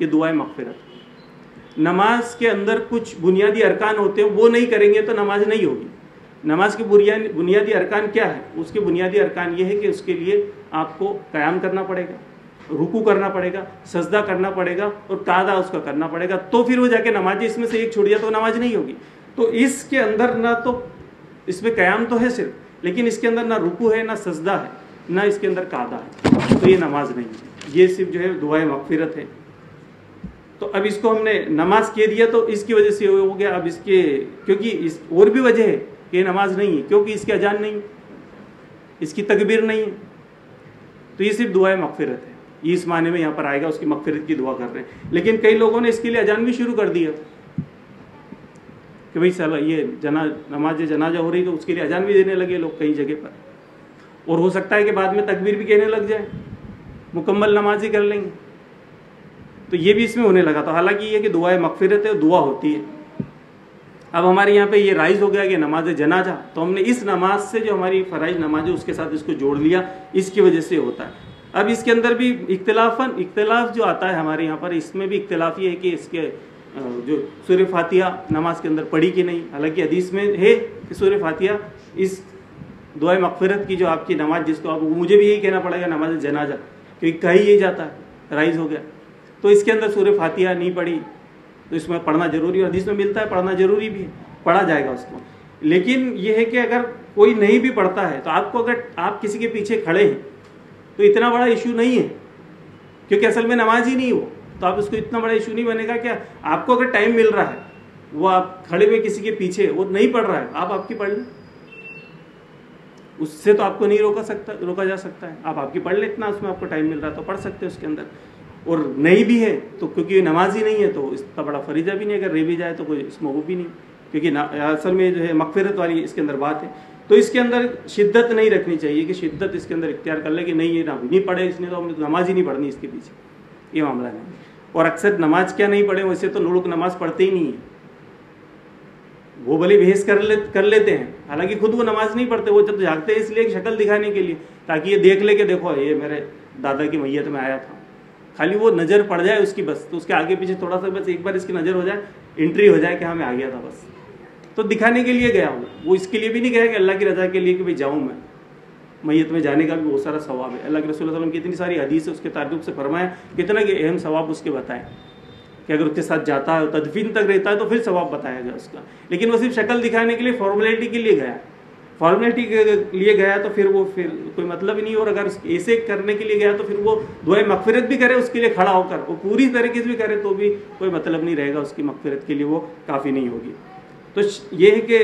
ये दुआए मगफिरत नमाज़ के अंदर कुछ बुनियादी अरकान होते हैं, वो नहीं करेंगे तो नमाज़ नहीं होगी। नमाज़ के बुनियादी बुनियादी अरकान क्या है? उसके बुनियादी अरकान ये है कि उसके लिए आपको कयाम करना पड़ेगा, रुकू करना पड़ेगा, सजदा करना पड़ेगा और कादा उसका करना पड़ेगा। तो फिर वो जाके नमाज़, इसमें से एक छोड़ दिया तो नमाज़ नहीं होगी। तो इसके अंदर ना तो इसमें कयाम तो है सिर्फ़, लेकिन इसके अंदर ना रुकू है, ना सजदा है। ना इसके अंदर कादा है। तो ये नमाज़ नहीं है। ये सिर्फ़ जो है दुआए मगफिरत है। तो अब इसको हमने नमाज़ कह दिया तो इसकी वजह से हो गया। अब इसके, क्योंकि इस और भी वजह है कि नमाज़ नहीं है, क्योंकि इसकी अजान नहीं है, इसकी तकबीर नहीं है। तो ये सिर्फ़ दुआ मगफिरत है। इस माने में यहाँ पर आएगा, उसकी मगफिरत की दुआ कर रहे हैं। लेकिन कई लोगों ने इसके लिए अजान भी शुरू कर दिया। कि भाई सला, ये जना, नमाज़ जनाजा हो रही तो उसके लिए अजान भी देने लगे लोग कई जगह पर। और हो सकता है कि बाद में तकबीर भी कहने लग जाए, मुकम्मल नमाज़ ही कर लेंगे। तो ये भी इसमें होने लगा तो हालाँकि ये कि दुआ मगफिरत है, दुआ होती है। अब हमारे यहाँ पे ये राइज हो गया कि नमाज़ जनाजा। तो हमने इस नमाज़ से जो हमारी फ़राइज नमाज़ है, उसके साथ इसको जोड़ लिया। इसकी वजह से होता है। अब इसके अंदर भी इख्तलाफन, इख्तलाफ जो आता है हमारे यहाँ पर, इसमें भी इख्तलाफ ये है कि इसके जो सूर्य फातिया नमाज़ के अंदर पढ़ी कि नहीं। हालाँकि हदीस में है कि सूर्य फातिया इस दुआ मगफरत की जो आपकी नमाज़, जिसको आप, मुझे भी यही कहना पड़ेगा, नमाज़ जनाजा, क्योंकि कहीं ये जाता है, राइज हो गया। तो इसके अंदर सूर्य फातिहा नहीं पढ़ी तो इसमें पढ़ना ज़रूरी है हदीस में मिलता है, पढ़ना ज़रूरी भी है, पढ़ा जाएगा उसको। लेकिन यह है कि अगर कोई नहीं भी पढ़ता है तो आपको अगर आप किसी के पीछे खड़े हैं तो इतना बड़ा इशू नहीं है, क्योंकि असल में नमाज़ ही नहीं हो तो आप उसको इतना बड़ा इशू नहीं बनेगा क्या आपको अगर टाइम मिल रहा है, वो आप खड़े हुए किसी के पीछे, वो नहीं पढ़ रहा है, आप आपकी पढ़ लें। उससे तो आपको नहीं रोका सकता, रोका जा सकता है। आप आपकी पढ़ ले इतना, उसमें आपको टाइम मिल रहा है तो पढ़ सकते हैं उसके अंदर। और नहीं भी है तो क्योंकि नमाज़ ही नहीं है तो इसका बड़ा फरीजा भी नहीं, अगर रह भी जाए तो कोई इसमें वो भी नहीं। क्योंकि असल में जो है मकफरत वाली इसके अंदर बात है। तो इसके अंदर शिद्दत नहीं रखनी चाहिए कि शिद्दत इसके अंदर इख्तियार कर ले कि नहीं, ये नहीं पढ़े इसने तो हमें नमाज़ ही नहीं पढ़नी इसके पीछे। ये मामला नहीं और अक्सर नमाज़ क्या नहीं पढ़े, वैसे तो लोग नमाज़ पढ़ते ही नहीं है। वो भले भेस कर ले कर लेते हैं। हालाँकि खुद वो नमाज़ नहीं पढ़ते, वो जब जागते हैं इसलिए शक्ल दिखाने के लिए, ताकि ये देख ले के देखो, ये मेरे दादा की मैयत में आया था। खाली वो नज़र पड़ जाए उसकी बस तो उसके आगे पीछे थोड़ा सा बस एक बार इसकी नज़र हो जाए एंट्री हो जाए कि हाँ मैं आ गया था बस। तो दिखाने के लिए गया हूँ। वो इसके लिए भी नहीं गया कि अल्लाह की रजा के लिए कि भाई जाऊँ मैं। मैयत में जाने का भी बहुत सारा सवाब है। अल्लाह के रसूल की इतनी सारी हदीस है उसके तारुक से फरमाया कितना कि अहम सवाब उसके बताएँ। कि अगर उसके साथ जाता है, तदफीन तक रहता है तो फिर सवाब बताया गया उसका। लेकिन वो सिर्फ़ शक्ल दिखाने के लिए फॉर्मेलिटी के लिए गया। फॉर्मेलिटी के लिए गया तो फिर वो फिर कोई मतलब ही नहीं, और अगर ऐसे करने के लिए गया तो फिर वो दुआ मकफरत भी करे, उसके लिए खड़ा होकर, वो पूरी तरीके से भी करे तो भी कोई मतलब नहीं रहेगा उसकी मकफरत के लिए, वो काफ़ी नहीं होगी। तो ये है कि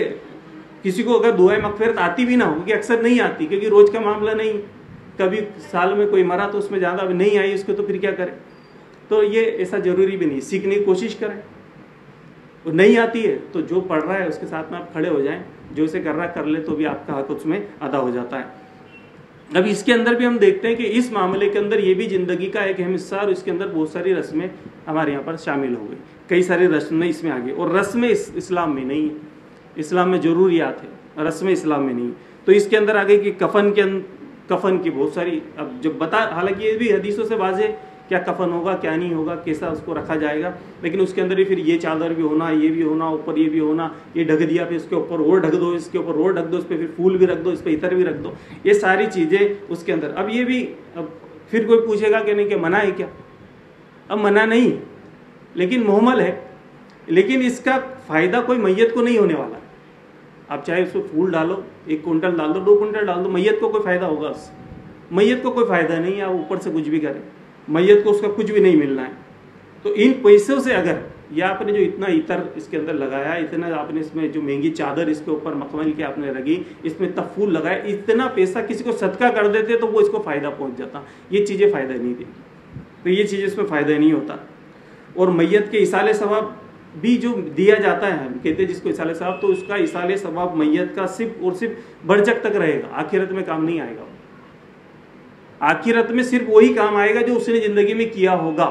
किसी को अगर दुआ मकफरत आती भी ना हो, क्योंकि अक्सर नहीं आती, क्योंकि रोज़ का मामला नहीं। कभी साल में कोई मरा तो उसमें ज़्यादा नहीं आई उसको तो फिर क्या करें? तो ये ऐसा ज़रूरी भी नहीं, सीखने की कोशिश करें। वो नहीं आती है तो जो पढ़ रहा है उसके साथ में आप खड़े हो जाएँ, जो इसे कर रहा कर ले तो भी आपका हक उसमें अदा हो जाता है। अब इसके अंदर भी हम देखते हैं कि इस मामले के अंदर ये भी ज़िंदगी का एक अहम हिस्सा और इसके अंदर बहुत सारी रस्में हमारे यहाँ पर शामिल हो गई। कई सारी रस्में इसमें आ गई, और रस्में इस, इस्लाम में नहीं है। इस्लाम में ज़रूरियात है, रस्में इस्लाम में नहीं तो इसके अंदर आ गई कि कफन के कफन की बहुत सारी, अब जब बता, हालाँकि ये भी हदीसों से वाजे क्या कफन होगा, क्या नहीं होगा, कैसा उसको रखा जाएगा। लेकिन उसके अंदर भी फिर ये चादर भी होना, ये भी होना, ऊपर ये भी होना, ये ढक दिया, फिर इसके ऊपर और ढक दो, इसके ऊपर और ढक दो, इस पर फिर फूल भी रख दो, इस पर इतर भी रख दो। ये सारी चीज़ें उसके अंदर। अब ये भी, अब फिर कोई पूछेगा कि नहीं, कि मना है क्या? अब मना नहीं, लेकिन मोहमल है। लेकिन इसका फ़ायदा कोई मैयत को नहीं होने वाला। आप चाहे उसमें फूल डालो, एक कुंटल डाल दो दो कुंटल डाल दो, मैयत को कोई फ़ायदा होगा उससे। मैयत को कोई फ़ायदा नहीं है आप ऊपर से कुछ भी करें। मैयत को उसका कुछ भी नहीं मिलना है। तो इन पैसों से अगर या आपने जो इतना इतर इसके अंदर लगाया, इतना आपने इसमें जो महँगी चादर इसके ऊपर मखमल के आपने लगी इसमें तफूल लगाया, इतना पैसा किसी को सदका कर देते तो वो इसको फ़ायदा पहुँच जाता। ये चीज़ें फ़ायदा नहीं देगी तो ये चीज़ें इसमें फ़ायदा नहीं होता। और मैयत के इसाले सवाब भी जो दिया जाता है, हम कहते हैं जिसको इसाले सवाब तो उसका इसाले सवाब मैयत का सिर्फ़ और सिर्फ़ बरजक तक रहेगा। आखिरत में काम नहीं आएगा। आखिरत में सिर्फ़ वही काम आएगा जो उसने ज़िंदगी में किया होगा।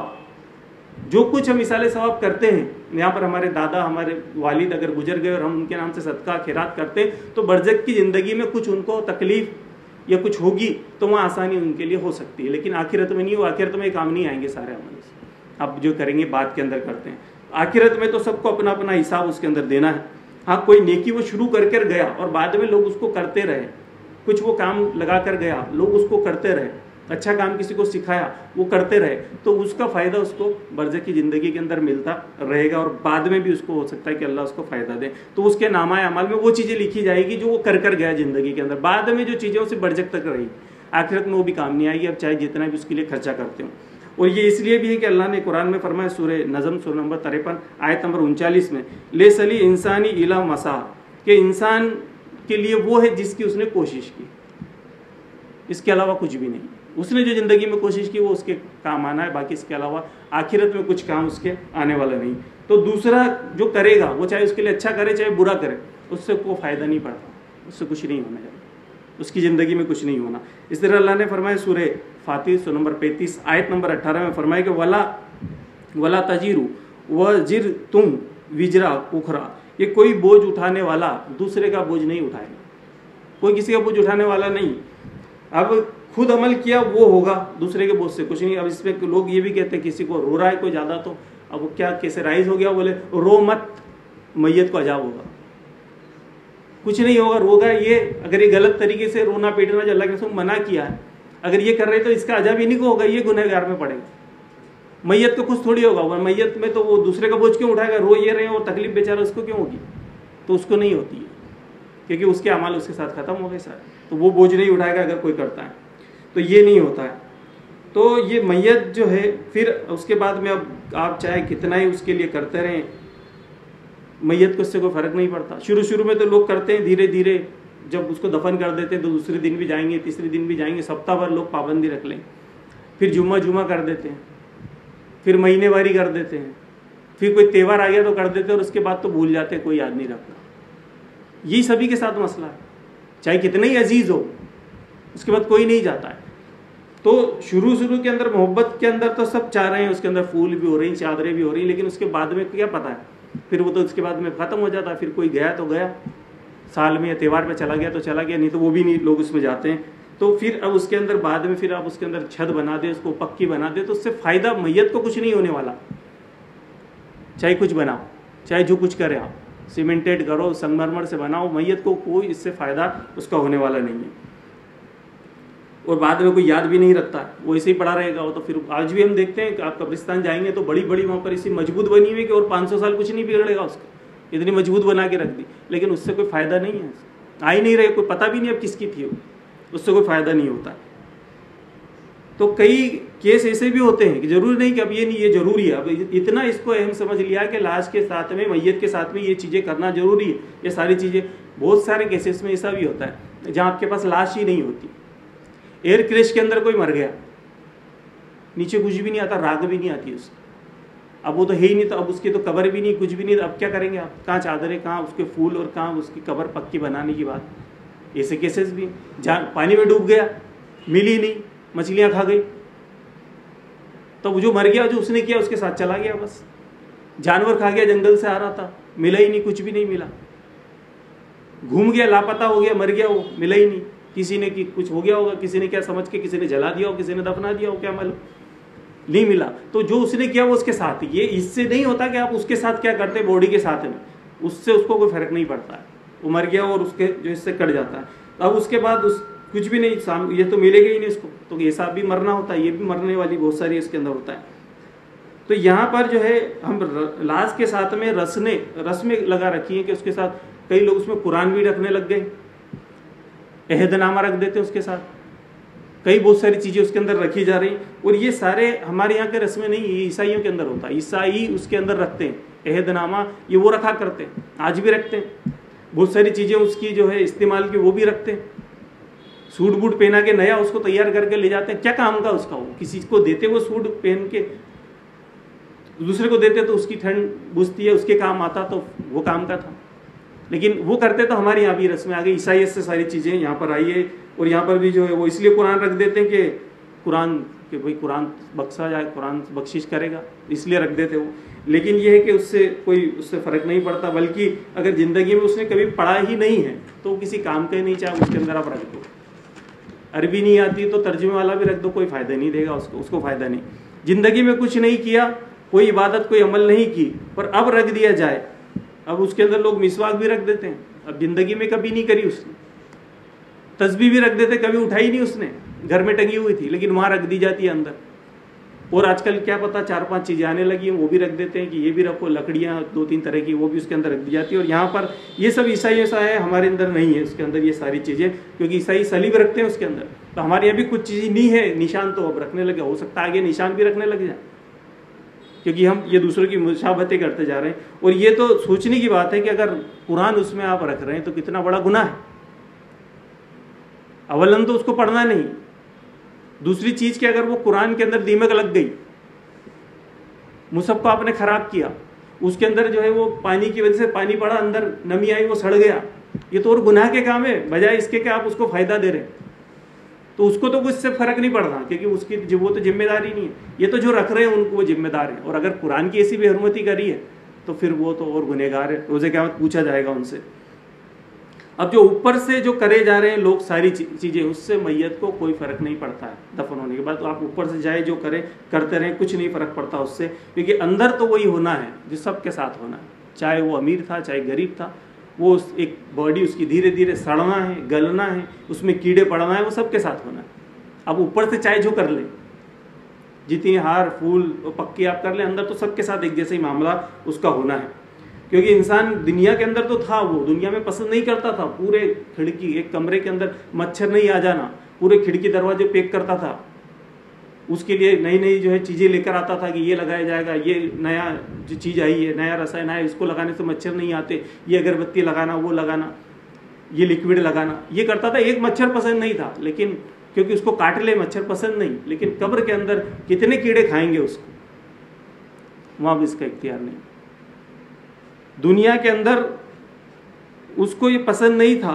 जो कुछ हम मिसाले सवाब करते हैं, यहाँ पर हमारे दादा, हमारे वालिद अगर गुजर गए और हम उनके नाम से सदका, खैरात करते तो बरजक की ज़िंदगी में कुछ उनको तकलीफ़ या कुछ होगी तो वहाँ आसानी उनके लिए हो सकती है। लेकिन आखिरत में नहीं हो आखिरत में काम नहीं आएँगे सारे अमल अब जो करेंगे, बात के अंदर करते हैं। आखिरत में तो सबको अपना अपना हिसाब उसके अंदर देना है। हाँ कोई नेकी वो शुरू कर कर गया और बाद में लोग उसको करते रहे। कुछ वो काम लगा कर गया, लोग उसको करते रहे अच्छा काम किसी को सिखाया, वो करते रहे तो उसका फ़ायदा उसको बर्जे की ज़िंदगी के अंदर मिलता रहेगा और बाद में भी उसको हो सकता है कि अल्लाह उसको फ़ायदा दे। तो उसके नामा अमल में वो चीज़ें लिखी जाएगी जो वो कर कर गया ज़िंदगी के अंदर। बाद में जो चीज़ें उसे बर्जक तक रहेगी आखिरत में वो भी काम नहीं आएगी, अब चाहे जितना भी उसके लिए खर्चा करते हो। और ये इसलिए भी है कि अल्लाह ने कुरान में फरमाया सूर्य नज़म सुर नंबर तिरपन, आयत नंबर उनचालीस में ले सली इंसानी इला मसा के इंसान के लिए वो है जिसकी उसने कोशिश की। इसके अलावा कुछ भी नहीं। उसने जो ज़िंदगी में कोशिश की, वो उसके काम आना है। बाकी इसके अलावा आखिरत में कुछ काम उसके आने वाला नहीं। तो दूसरा जो करेगा, वो चाहे उसके लिए अच्छा करे, चाहे बुरा करे, उससे कोई फ़ायदा नहीं पड़ता। उससे कुछ नहीं होना चाहिए उसकी ज़िंदगी में कुछ नहीं होना। इस तरह अल्लाह ने फरमाया सूर्य फातिह सो नंबर पैंतीस, आयत नंबर अट्ठारह में फरमाया कि, वला वला तजीरू व जिर तुम, विजरा उखरा। ये कोई बोझ उठाने वाला दूसरे का बोझ नहीं उठाएगा। कोई किसी का बोझ उठाने वाला नहीं। अब खुद अमल किया, वो होगा दूसरे के बोझ से। कुछ नहीं, अब इसमें लोग ये भी कहते हैं, किसी को रो रहा है कोई ज़्यादा तो अब क्या कैसे राइज हो गया? बोले, रो मत, मैयत को अजाब होगा। कुछ नहीं होगा, रोगा ये। अगर ये गलत तरीके से रोना, पीटना, जो अल्लाह के मना किया है, अगर ये कर रहे तो इसका अजाब इन्हीं को होगा, ये गुनहगार में पड़ेगा। मैयत को कुछ थोड़ी होगा मैयत में तो वो दूसरे का बोझ क्यों उठाएगा? रो ये रहे और तकलीफ़ बेचारा उसको क्यों होगी? तो उसको नहीं होती है, क्योंकि उसके अमाल उसके साथ खत्म हो गए सारे। तो वो बोझ नहीं उठाएगा अगर कोई करता है तो ये नहीं होता है। तो ये मैयत जो है, फिर उसके बाद में अब आप चाहे कितना ही उसके लिए करते रहें, मैयत को इससे कोई फ़र्क नहीं पड़ता। शुरू शुरू में तो लोग करते हैं धीरे धीरे जब उसको दफन कर देते हैं तो दूसरे दिन भी जाएँगे, तीसरे दिन भी जाएँगे, सप्ताह भर लोग पाबंदी रख लें, फिर जुम्मा जुम्मा कर देते हैं। फिर महीनेवारी कर देते हैं। फिर कोई त्यौहार आ गया तो कर देते हैं और उसके बाद तो भूल जाते हैं, कोई याद नहीं रखता। यही सभी के साथ मसला है। चाहे कितने ही अज़ीज़ हो, उसके बाद कोई नहीं जाता है। तो शुरू शुरू के अंदर, मोहब्बत के अंदर तो सब चाह रहे हैं, उसके अंदर फूल भी हो रही चादरें भी हो रही लेकिन उसके बाद में क्या पता है? फिर वो तो उसके बाद में ख़त्म हो जाता है, फिर कोई गया तो गया। साल में या त्यौहार में चला गया तो चला गया, नहीं तो वो भी नहीं, लोग उसमें जाते हैं। तो फिर अब उसके अंदर बाद में फिर आप उसके अंदर छत बना दे, उसको पक्की बना दे तो उससे फ़ायदा मैयत को कुछ नहीं होने वाला। चाहे कुछ बनाओ, चाहे जो कुछ करें आप। सीमेंटेड करो, संगमरमर से बनाओ, मैयत को कोई इससे फ़ायदा उसका होने वाला नहीं है। और बाद में कोई याद भी नहीं रखता, वो ऐसे ही पड़ा रहेगा। वो तो फिर आज भी हम देखते हैं कि आप कब्रिस्तान जाएँगे तो बड़ी बड़ी वहाँ पर इसी मज़बूत बनी हुई कि और 500 साल कुछ नहीं बिगड़ेगा उसका। इतनी मज़बूत बना के रख दी। लेकिन उससे कोई फ़ायदा नहीं है। आ ही नहीं रहे, कोई पता भी नहीं अब किसकी थी वो। उससे कोई फ़ायदा नहीं होता। तो कई केस ऐसे भी होते हैं कि ज़रूरी नहीं कि अब ये नहीं, ये ज़रूरी है। अब इतना इसको अहम समझ लिया कि लाश के साथ में, मैयत के साथ में ये चीज़ें करना ज़रूरी है। ये सारी चीज़ें, बहुत सारे केसेस में ऐसा भी होता है, जहाँ आपके पास लाश ही नहीं होती। एयर क्रैश के अंदर कोई मर गया, नीचे कुछ भी नहीं आता राग भी नहीं आती उसकी। अब वो तो है ही नहीं तो अब उसकी तो कबर भी नहीं, कुछ भी नहीं अब क्या करेंगे आप? कहाँ चादरें, कहाँ उसके फूल और कहाँ उसकी कबर पक्की बनाने की बात? ऐसे केसेस भी, जहाँ पानी में डूब गया, मिली नहीं, मछलियाँ खा गई। तो जो मर गया, जो उसने किया, उसके साथ चला गया बस। जानवर खा गया, जंगल से आ रहा था, मिला ही नहीं, कुछ भी नहीं मिला। घूम गया, लापता हो गया, मर गया वो, मिला ही नहीं। किसी ने कि, कुछ हो गया होगा, किसी ने क्या समझ के, किसी ने जला दिया हो, किसी ने दफना दिया हो, क्या मालूम। नहीं मिला। तो जो उसने किया, वो उसके साथ ये इससे नहीं होता कि आप उसके साथ क्या करते, बॉडी के साथ में उससे उसको कोई फ़र्क नहीं पड़ता है। वो मर गया और उसके जो इससे कट जाता है। अब उसके बाद उस, कुछ भी नहीं, साम, ये तो मिलेगा ही नहीं उसको। तो ये सब भी मरना होता है, ये भी मरने वाली बहुत सारी इसके अंदर होता है। तो यहाँ पर जो है, हम लाश के साथ में रसने, रस में लगा रखी है कि उसके साथ कई लोग उसमें कुरान भी रखने लग गए। अहदनामा रख देते हैं उसके साथ। कई बहुत सारी चीज़ें उसके अंदर रखी जा रही और ये सारे हमारे यहाँ के रस्में नहीं, ये ईसाइयों के अंदर होता है। ईसाई उसके अंदर रखते हैं। अहदनामा ये वो रखा करते हैं। आज भी रखते हैं। बहुत सारी चीज़ें उसकी जो है इस्तेमाल की वो भी रखते हैं। सूट बूट पहना के नया उसको तैयार करके ले जाते हैं। क्या काम का उसका वो? किसी को देते वो सूट पहन के? दूसरे को देते तो उसकी ठंड बुझती है, उसके काम आता तो वो काम का था। लेकिन वो करते तो हमारे यहाँ भी रस्में आ गई ईसाइत से सारी चीज़ें यहाँ पर आई है और यहाँ पर भी जो है वो इसलिए कुरान रख देते हैं कि कुरान, कि भाई कुरान बख्शा जाए, कुरान बख्शिश करेगा, इसलिए रख देते वो। लेकिन यह है कि उससे कोई, उससे फ़र्क नहीं पड़ता, बल्कि अगर ज़िंदगी में उसने कभी पढ़ा ही नहीं है तो किसी काम का ही नहीं, चाहे उसके अंदर आप रख दो। अरबी नहीं आती तो तर्जुमे वाला भी रख दो, कोई फ़ायदा नहीं देगा उसको उसको फ़ायदा नहीं। ज़िंदगी में कुछ नहीं किया, कोई इबादत, कोई अमल नहीं की, पर अब रख दिया जाए, अब उसके अंदर लोग मिसवाक भी रख देते हैं। अब ज़िंदगी में कभी नहीं करी उसने। तस्बी भी रख देते, कभी उठाई नहीं उसने। घर में टंगी हुई थी, लेकिन वहाँ रख दी जाती है अंदर। और आजकल क्या पता चार पाँच चीज़ें आने लगी हैं, वो भी रख देते हैं कि ये भी रखो, लकड़ियाँ दो तीन तरह की, वो भी उसके अंदर रख दी जाती है। और यहाँ पर ये सब ईसाई ऐसा है, हमारे अंदर नहीं है, उसके अंदर ये सारी चीज़ें, क्योंकि ईसाई सलीब रखते हैं उसके अंदर। तो हमारे यहाँ भी कुछ चीज़ें नहीं है, निशान तो अब रखने लगे, हो सकता है आगे निशान भी रखने लग जाए। क्योंकि हम ये दूसरों की मुशाबतें करते जा रहे हैं। और ये तो सोचने की बात है कि अगर कुरान उसमें आप रख रहे हैं तो कितना बड़ा गुना है। अवलन तो उसको पढ़ना नहीं। दूसरी चीज़ कि अगर वो कुरान के अंदर दीमक लग गई मुसब को आपने खराब किया, उसके अंदर जो है वो पानी की वजह से पानी पड़ा, अंदर नमी आई, वो सड़ गया। ये तो और गुनाह के काम है, बजाय इसके कि आप उसको फ़ायदा दे रहे तो उसको तो कुछ से फ़र्क नहीं पड़ रहा, क्योंकि उसकी वो तो ज़िम्मेदारी नहीं है। ये तो जो रख रहे हैं, उनको वो जिम्मेदार है। और अगर कुरान की ऐसी बेहरमती करी है तो फिर वो तो और गुनेगार है। रोज़े क्या पूछा जाएगा उनसे। अब जो ऊपर से जो करे जा रहे हैं लोग सारी चीज़ें, उससे मैयत को कोई फ़र्क नहीं पड़ता है, दफन होने के बाद। तो आप ऊपर से जाए, जो करें, करते रहें, कुछ नहीं फ़र्क पड़ता उससे। क्योंकि अंदर तो वही होना है, जो सबके साथ होना है। चाहे वो अमीर था, चाहे गरीब था, वो उस, एक बॉडी उसकी धीरे धीरे सड़ना है, गलना है, उसमें कीड़े पड़ना है, वो सबके साथ होना है। अब ऊपर से चाहे जो कर ले, जितनी हार, फूल, पक्की आप कर ले, अंदर तो सबके साथ एक जैसे ही मामला उसका होना है। क्योंकि इंसान दुनिया के अंदर तो था वो, दुनिया में पसंद नहीं करता था। पूरे खिड़की, एक कमरे के अंदर मच्छर नहीं आ जाना, पूरे खिड़की दरवाजे पैक करता था। उसके लिए नई नई जो है चीज़ें लेकर आता था कि ये लगाया जाएगा, ये नया जो चीज़ आई है, नया रसायन आया, इसको लगाने से मच्छर नहीं आते, ये अगरबत्ती लगाना, वो लगाना, ये लिक्विड लगाना, ये करता था। एक मच्छर पसंद नहीं था, लेकिन क्योंकि उसको काट ले, मच्छर पसंद नहीं, लेकिन कब्र के अंदर कितने कीड़े खाएँगे उसको? वहाँ भी इसका इख्तियार नहीं। दुनिया के अंदर उसको ये पसंद नहीं था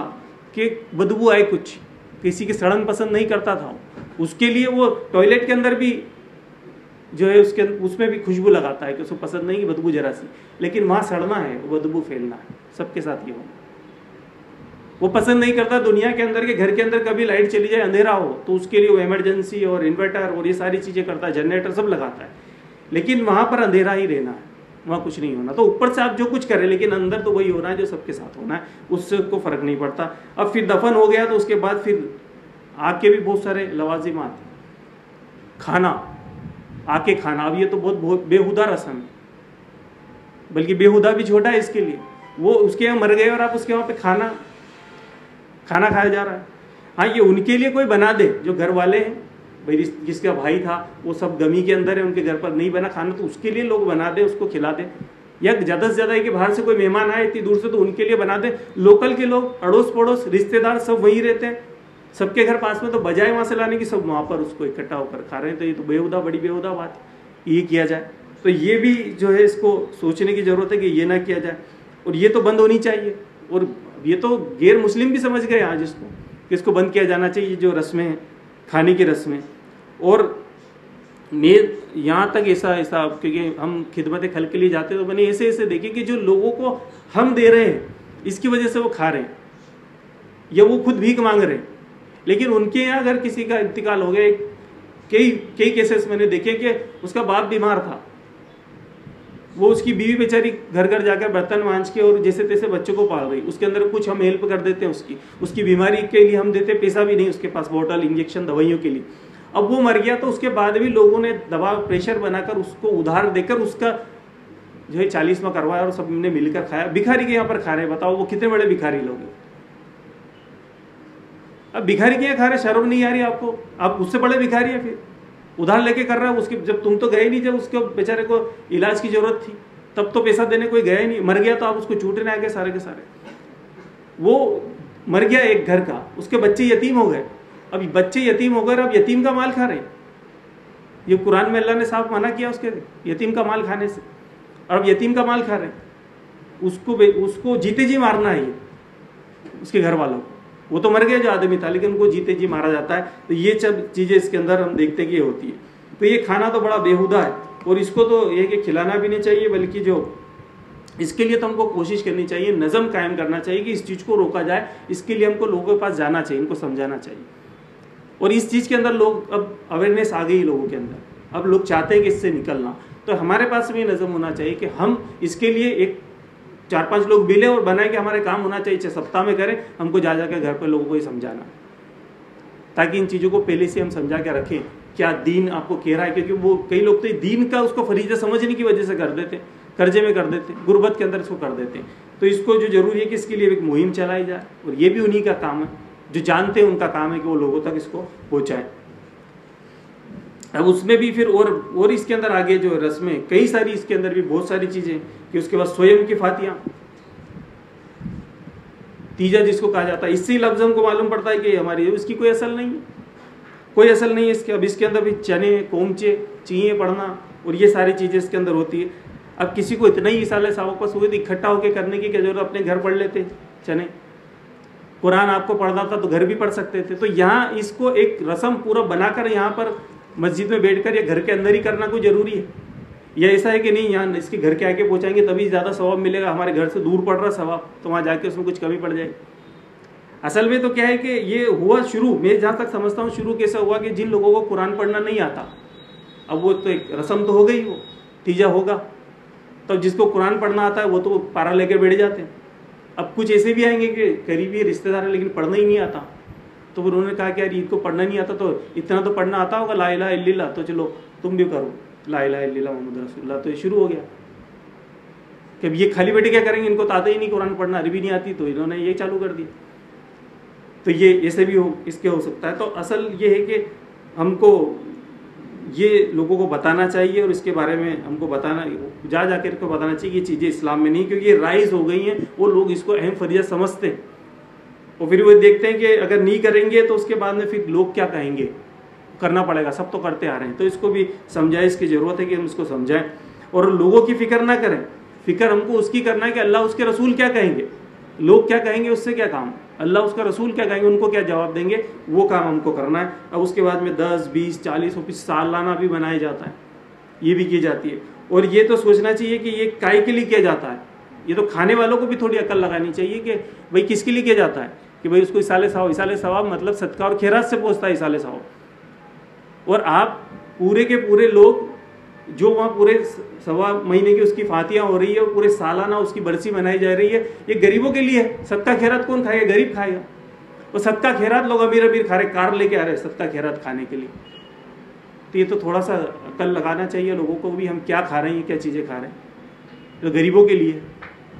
कि बदबू आए कुछ। किसी की सड़न पसंद नहीं करता था उसके लिए वो टॉयलेट के अंदर भी जो है उसके उसमें भी खुशबू लगाता है कि उसको पसंद नहीं कि बदबू जरा सी। लेकिन वहाँ सड़ना है बदबू फैलना है, सबके साथ ये होना। वो पसंद नहीं करता दुनिया के अंदर के, घर के अंदर कभी लाइट चली जाए, अंधेरा हो तो उसके लिए वो इमरजेंसी और इन्वर्टर और ये सारी चीज़ें करता है जनरेटर सब लगाता है। लेकिन वहाँ पर अंधेरा ही रहना है। वहाँ कुछ नहीं होना। तो ऊपर से आप जो कुछ करें लेकिन अंदर तो वही होना है जो सबके साथ होना है उससे को फ़र्क नहीं पड़ता। अब फिर दफन हो गया तो उसके बाद फिर आग के भी बहुत सारे लवाजिम आते खाना, आके खाना। अब ये तो बहुत बहुत बेहुदा रस्म है। बल्कि बेहुदा भी छोटा है इसके लिए। वो उसके यहाँ मर गए और आप उसके वहाँ पे खाना खाना खाया जा रहा है। हाँ ये उनके लिए कोई बना दे, जो घर वाले हैं। भाई जिसका भाई था, वो सब गमी के अंदर है, उनके घर पर नहीं बना खाना तो उसके लिए लोग बना दें, उसको खिला दें। या ज़्यादा से ज़्यादा है कि बाहर से कोई मेहमान आए, इतनी दूर से तो उनके लिए बना दें। लोकल के लोग अड़ोस पड़ोस रिश्तेदार सब वहीं रहते हैं। सबके घर पास में तो बजाय वहाँ से लाने की, सब वहाँ पर उसको इकट्ठा होकर खा रहे हैं। तो ये तो बेहुदा, बड़ी बेहुदा बात ये किया जाए। तो ये भी जो है, इसको सोचने की ज़रूरत है कि ये ना किया जाए। और ये तो बंद होनी चाहिए। और ये तो गैर मुस्लिम भी समझ गए आज इसको, कि इसको बंद किया जाना चाहिए, जो रस्में हैं, खाने की रस्में। और मैं यहाँ तक ऐसा ऐसा, क्योंकि हम खिदमत खल के लिए जाते हैं तो मैंने ऐसे ऐसे देखे कि जो लोगों को हम दे रहे हैं, इसकी वजह से वो खा रहे हैं, या वो खुद भीख मांग रहे हैं। लेकिन उनके यहाँ अगर किसी का इंतकाल हो गया कई कई केसेस मैंने देखे कि उसका बाप बीमार था। वो उसकी बीवी बेचारी घर घर जाकर बर्तन मांझ के और जैसे तैसे बच्चों को पाल रही। उसके अंदर कुछ हम हेल्प कर देते हैं उसकी। उसकी बीमारी के लिए हम देते पैसा भी नहीं उसके पास बोतल इंजेक्शन दवाइयों के लिए। अब वो मर गया तो उसके बाद भी लोगों ने दबाव प्रेशर बनाकर उसको उधार देकर उसका जो है चालीसवा करवाया और सबने मिलकर खाया। भिखारी के यहाँ पर खा रहे बताओ वो कितने बड़े भिखारी लोग हैं? अब भिखारी के यहाँ खा रहे शर्म नहीं आ रही आपको? आप उससे बड़े भिखारी है फिर। उधार लेके कर रहा है उसके, जब तुम तो गए नहीं, जब उसके बेचारे को इलाज की ज़रूरत थी, तब तो पैसा देने कोई गया ही नहीं। मर गया तो आप उसको छूटने आ गए सारे के सारे। वो मर गया एक घर का, उसके बच्चे यतीम हो गए। अब बच्चे यतीम हो गए, अब यतीम का माल खा रहे ये कुरान में अल्लाह ने साफ़ मना किया उसके यतीम का माल खाने से। और अब यतीम का माल खा रहे उसको उसको जीते जी मारना है ये, उसके घर वालों को। वो तो मर गया जो आदमी था, लेकिन उनको जीते जी मारा जाता है। तो ये सब चीज़ें इसके अंदर हम देखते कि ये होती है। तो ये खाना तो बड़ा बेहुदा है, और इसको तो ये कि खिलाना भी नहीं चाहिए, बल्कि जो इसके लिए तो हमको कोशिश करनी चाहिए, नज़म कायम करना चाहिए कि इस चीज़ को रोका जाए, इसके लिए हमको लोगों के पास जाना चाहिए, इनको समझाना चाहिए। और इस चीज़ के अंदर लोग, अब अवेयरनेस आ गई लोगों के अंदर। अब लोग चाहते हैं कि इससे निकलना। तो हमारे पास भी नज़म होना चाहिए कि हम इसके लिए एक चार पाँच लोग मिले और बनाए कि हमारे काम होना चाहिए सप्ताह में करें, हमको जा जाकर घर पर लोगों को ही समझाना। ताकि इन चीज़ों को पहले से हम समझा के रखें, क्या दीन आपको कह रहा है? क्योंकि वो कई लोग तो दीन का उसको फरीजा समझने की वजह से कर देते कर्जे में कर देते गुर्बत के अंदर इसको कर देते तो इसको जो ज़रूरी है कि इसके लिए एक मुहिम चलाई जाए, और ये भी उन्हीं का काम है। जो जानते हैं उनका काम है कि वो लोगों तक इसको पहुँचाए। अब उसमें भी फिर और और इसके अंदर आगे जो रस्में कई सारी इसके अंदर भी बहुत सारी चीज़ें कि उसके बाद स्वयं की फातियाँ। तीजा जिसको कहा जाता है, इससे लफ्ज हमको मालूम पड़ता है कि हमारी इसकी कोई असल नहीं है। कोई असल नहीं है इसके, अब इसके अंदर भी चने, कोमचे, चीए पढ़ना और ये सारी चीज़ें इसके अंदर होती है। अब किसी को इतना ही साल सावक पास हुए तो इकट्ठा होकर करने की क्या ज़रूरत, अपने घर पढ़ लेते चने। कुरान आपको पढ़ना था तो घर भी पढ़ सकते थे। तो यहाँ इसको एक रस्म पूरा बनाकर यहाँ पर मस्जिद में बैठकर या घर के अंदर ही करना कोई ज़रूरी है। या ऐसा है कि नहीं, यहाँ इसके घर के आगे पहुँचाएँगे तभी ज़्यादा स्वभाव मिलेगा। हमारे घर से दूर पड़ रहा स्वभाव तो वहाँ जाके उसमें कुछ कमी पड़ जाएगी। असल में तो क्या है कि ये हुआ शुरू, मैं जहाँ तक समझता हूँ शुरू कैसा हुआ कि जिन लोगों को कुरान पढ़ना नहीं आता, अब वो तो एक रस्म तो हो गई वो, तीजा होगा। तब तो जिसको कुरान पढ़ना आता है वो तो पारा लेकर बैठ जाते हैं। अब कुछ ऐसे भी आएँगे कि करीबी रिश्तेदार है, लेकिन पढ़ना ही नहीं आता। तो फिर उन्होंने कहा कि यार, ईद को पढ़ना नहीं आता तो इतना तो पढ़ना आता होगा, ला इला इल्ला तो चलो, तुम भी करो, ला इला इल्ला मोहम्मद रसूलुल्लाह। तो ये शुरू हो गया। कि ये खाली बैठे क्या करेंगे? इनको तो आता ही नहीं कुरान पढ़ना, अरबी नहीं आती तो इन्होंने ये चालू कर दिया। तो ये, ऐसे भी हो, इसके हो सकता है। तो असल ये है कि हमको ये लोगों को बताना चाहिए और इसके बारे में हमको बताना, जा जाकर इसको बताना चाहिए ये चीज़ें इस्लाम में नहीं, क्योंकि ये राइज हो गई हैं, वो लोग इसको अहम फरिया समझते हैं। और फिर वो देखते हैं कि अगर नहीं करेंगे तो उसके बाद में फिर लोग क्या कहेंगे? करना पड़ेगा, सब तो करते आ रहे हैं। तो इसको भी समझाए, इसकी ज़रूरत है कि हम इसको समझाएँ। और लोगों की फ़िक्र ना करें। फ़िक्र हमको उसकी करना है कि अल्लाह उसके रसूल क्या कहेंगे? लोग क्या कहेंगे उससे क्या काम? अल्लाह उसका रसूल क्या कहेंगे उनको क्या जवाब देंगे? वो काम हमको करना है। अब उसके बाद में दस, बीस, चालीस और सालाना भी बनाया जाता है। ये भी की जाती है। और ये तो सोचना चाहिए कि ये काय के लिए किया जाता है? ये तो खाने वालों को भी थोड़ी अकल लगानी चाहिए कि भाई किसके लिए किया जाता है? कि भाई उसको इसाले सवाब इसाले सवाब मतलब सदका और खेरात से पहुँचता है इसाले सवाब और आप पूरे के पूरे लोग जो वहाँ पूरे सवा महीने की उसकी फातियाँ हो रही है, और पूरे सालाना उसकी बरसी मनाई जा रही है। ये गरीबों के लिए है। सत्ता खैरात कौन खाएगा? गरीब खाएगा। और सत्ता खैरात लोग अमीर अमीर खा रहे, कार लेके आ रहे हैं सत्ता खैरात खाने के लिए। तो ये तो थोड़ा सा अकल लगाना चाहिए लोगों को भी, हम क्या खा रहे हैं क्या चीज़ें खा रहे हैं। तो गरीबों के लिए।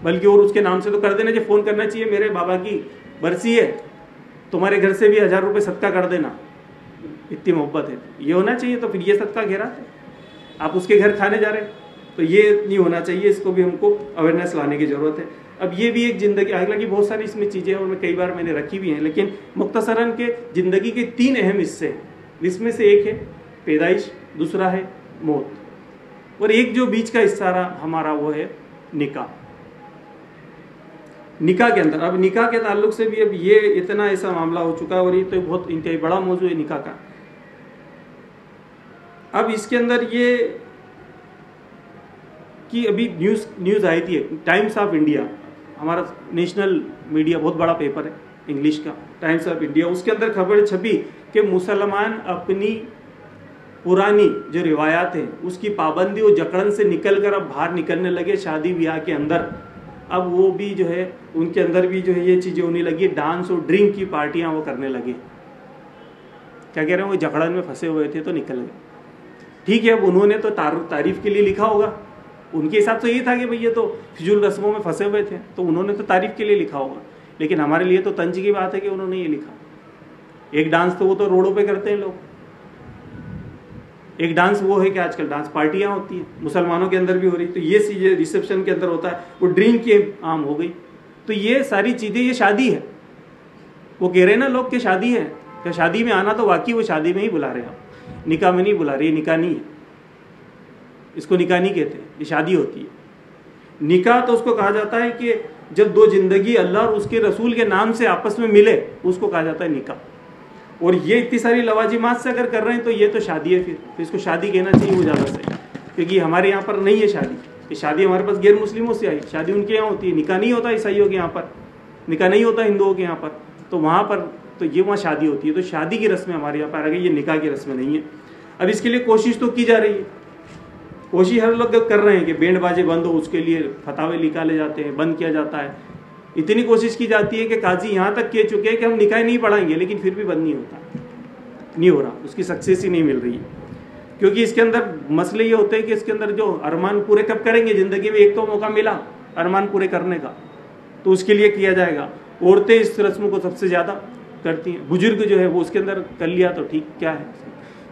बल्कि और उसके नाम से तो कर देना चाहिए, फ़ोन करना चाहिए, मेरे बाबा की बरसी है, तुम्हारे घर से भी हज़ार रुपये सत्ता कर देना। इतनी मोहब्बत है। ये होना चाहिए तो फिर ये सत्ता घेरा है। आप उसके घर खाने जा रहे हैं। तो ये नहीं होना चाहिए, इसको भी हमको अवेयरनेस लाने की ज़रूरत है। अब ये भी एक ज़िंदगी, हालाँकि बहुत सारी इसमें चीज़ें हैं और मैं कई बार मैंने रखी भी हैं, लेकिन मुख्तसरन के ज़िंदगी के तीन अहम हिस्से हैं। जिसमें से एक है पैदाइश, दूसरा है मौत। और एक जो बीच का हिस्सा रहा, हमारा वो है निकाह। निकाह के अंदर, अब निकाह के ताल्लुक से भी अब ये इतना ऐसा मामला हो चुका है और ये तो बहुत इंतहाई बड़ा मौजू है निकाह का। अब इसके अंदर ये कि अभी न्यूज़ न्यूज़ आई थी, टाइम्स ऑफ़ इंडिया, हमारा नेशनल मीडिया, बहुत बड़ा पेपर है, इंग्लिश का, टाइम्स ऑफ़ इंडिया, उसके अंदर खबर छपी कि मुसलमान अपनी पुरानी जो रिवायात है, उसकी पाबंदी वो जकड़न से निकल कर अब बाहर निकलने लगे, शादी ब्याह के अंदर। अब वो भी जो है, उनके अंदर भी जो है ये चीज़ें होने लगी, डांस और ड्रिंक की पार्टियाँ वो करने लगे। क्या कह रहे हैं, वो जकड़न में फंसे हुए थे तो निकल गए। ठीक है, अब उन्होंने तो तारीफ़ के लिए लिखा होगा। उनके हिसाब से ये था कि भाई ये तो फिजूल रस्मों में फंसे हुए थे तो उन्होंने तो तारीफ़ के लिए लिखा होगा। लेकिन हमारे लिए तो तंज की बात है कि उन्होंने ये लिखा। एक डांस तो वो तो रोडों पे करते हैं लोग। एक डांस वो है कि आजकल डांस पार्टियाँ होती हैं, मुसलमानों के अंदर भी हो रही। तो ये चीज़ें रिसेप्शन के अंदर होता है, वो ड्रिंक की आम हो गई। तो ये सारी चीज़ें, ये शादी है। वो कह रहे हैं ना लोग कि शादी है क्या शादी में आना तो वाकई वो शादी में ही बुला रहे हैं निकाह में नहीं बुला रही, निकाह नहीं है। इसको निकाह नहीं कहते, ये शादी होती है। निकाह तो उसको कहा जाता है कि जब दो ज़िंदगी अल्लाह और उसके रसूल के नाम से आपस में मिले, उसको कहा जाता है निकाह। और ये इतनी सारी लवाजिमात से अगर कर रहे हैं तो ये तो शादी है फिर। तो इसको शादी कहना चाहिए वो ज़्यादा सही। क्योंकि हमारे यहाँ पर नहीं है शादी। ये शादी हमारे पास गैर मुस्लिमों से आई। शादी उनके यहाँ होती है। निकाह नहीं होता ईसाइयों के यहाँ पर। निकाह नहीं होता हिंदुओं के यहाँ पर। तो वहाँ पर तो ये वहाँ शादी होती है तो शादी की रस्में हमारे यहाँ पर आ गई ये निकाह की रस्में नहीं है। अब इसके लिए कोशिश तो की जा रही है। कोशिश हर लोग कर रहे हैं कि बैंड बाजे बंद हो, उसके लिए फतावे निकाले जाते हैं, बंद किया जाता है। इतनी कोशिश की जाती है कि काजी यहाँ तक कह चुके हैं कि हम निकाय नहीं पढ़ाएँगे, लेकिन फिर भी बंद नहीं होता। नहीं हो रहा, उसकी सक्सेस ही नहीं मिल रही। क्योंकि इसके अंदर मसले ये होते हैं कि इसके अंदर जो अरमान पूरे कब करेंगे? ज़िंदगी में एक तो मौका मिला, अरमान पूरे करने का तो उसके लिए किया जाएगा। औरतें इस रस्म को सबसे ज़्यादा करती हैं। बुज़ुर्ग जो है वो उसके अंदर कर लिया तो ठीक, क्या है?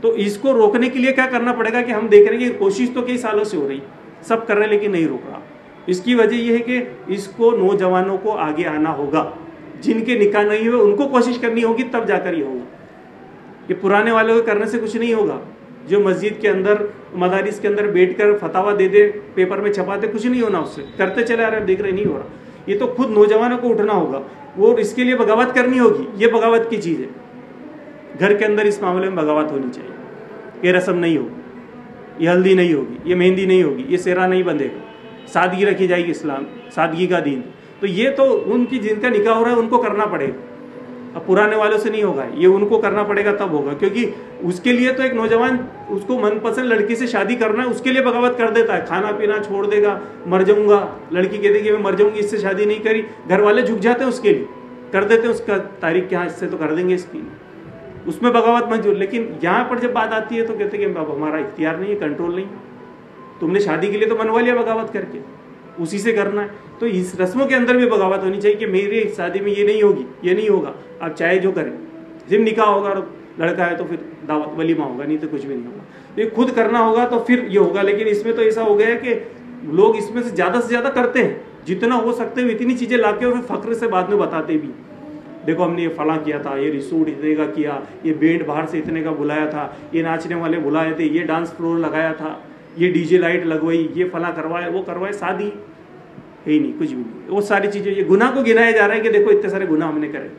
तो इसको रोकने के लिए क्या करना पड़ेगा कि हम देख रहे हैं कि कोशिश तो कई सालों से हो रही, सब कर रहे हैं लेकिन नहीं रोक। रहा इसकी वजह यह है कि इसको नौजवानों को आगे आना होगा। जिनके निकाह नहीं हुए, उनको कोशिश करनी होगी, तब जाकर ये होगा। ये पुराने वालों के करने से कुछ नहीं होगा। जो मस्जिद के अंदर, मदारिस के अंदर बैठ कर फतावा दे दे, पेपर में छपाते कुछ नहीं होना उससे। करते चले आ रहे देख रहे नहीं हो रहा। ये तो खुद नौजवानों को उठना होगा। वो इसके लिए बगावत करनी होगी। ये बगावत की चीज़ है। घर के अंदर इस मामले में बगावत होनी चाहिए। ये रस्म नहीं होगी। ये हल्दी नहीं होगी। ये मेहंदी नहीं होगी। ये सेरा नहीं बंधेगा। सादगी रखी जाएगी इस्लाम। सादगी का दीन। तो ये तो उनकी जिनका निकाह हो रहा है, उनको करना पड़ेगा। अब पुराने वालों से नहीं होगा। ये उनको करना पड़ेगा, तब होगा। क्योंकि उसके लिए तो एक नौजवान उसको मनपसंद लड़की से शादी करना है उसके लिए बगावत कर देता है। खाना पीना छोड़ देगा, मर जाऊँगा। लड़की कह देगी मैं मर जाऊँगी, इससे शादी नहीं करी। घर वाले झुक जाते हैं उसके लिए। कर देते हैं उसका तारीख क्या इससे तो कर देंगे इसकी। उसमें बगावत मंजूर। लेकिन यहाँ पर जब बात आती है तो कहते हैं कि अब हमारा इख्तियार नहीं है कंट्रोल नहीं तुमने शादी के लिए तो मनवा लिया बगावत करके। उसी से करना है। तो इस रस्मों के अंदर भी बगावत होनी चाहिए कि मेरी शादी में ये नहीं होगी, ये नहीं होगा। आप चाहे जो करें। जिम निकाह होगा और लड़का है तो फिर दावत वलीमा होगा, नहीं तो कुछ भी नहीं होगा। तो ये खुद करना होगा तो फिर ये होगा, लेकिन इसमें तो ऐसा हो गया है कि लोग इसमें से ज़्यादा से ज़्यादा करते हैं। जितना हो सकते हैं इतनी चीज़ें ला के और फिर फ़ख्र से बाद में बताते भी देखो, हमने ये फला किया था, ये रिसूट इतने का किया, ये बैंड बाहर से इतने का बुलाया था, ये नाचने वाले बुलाए थे, ये डांस फ्लोर लगाया था, ये डीजे लाइट लगवाई, ये फला करवाए वो करवाए शादी। है ही नहीं, कुछ भी नहीं। वो सारी चीज़ें, ये गुनाह को गिनाया जा रहा है कि देखो इतने सारे गुनाह हमने करे।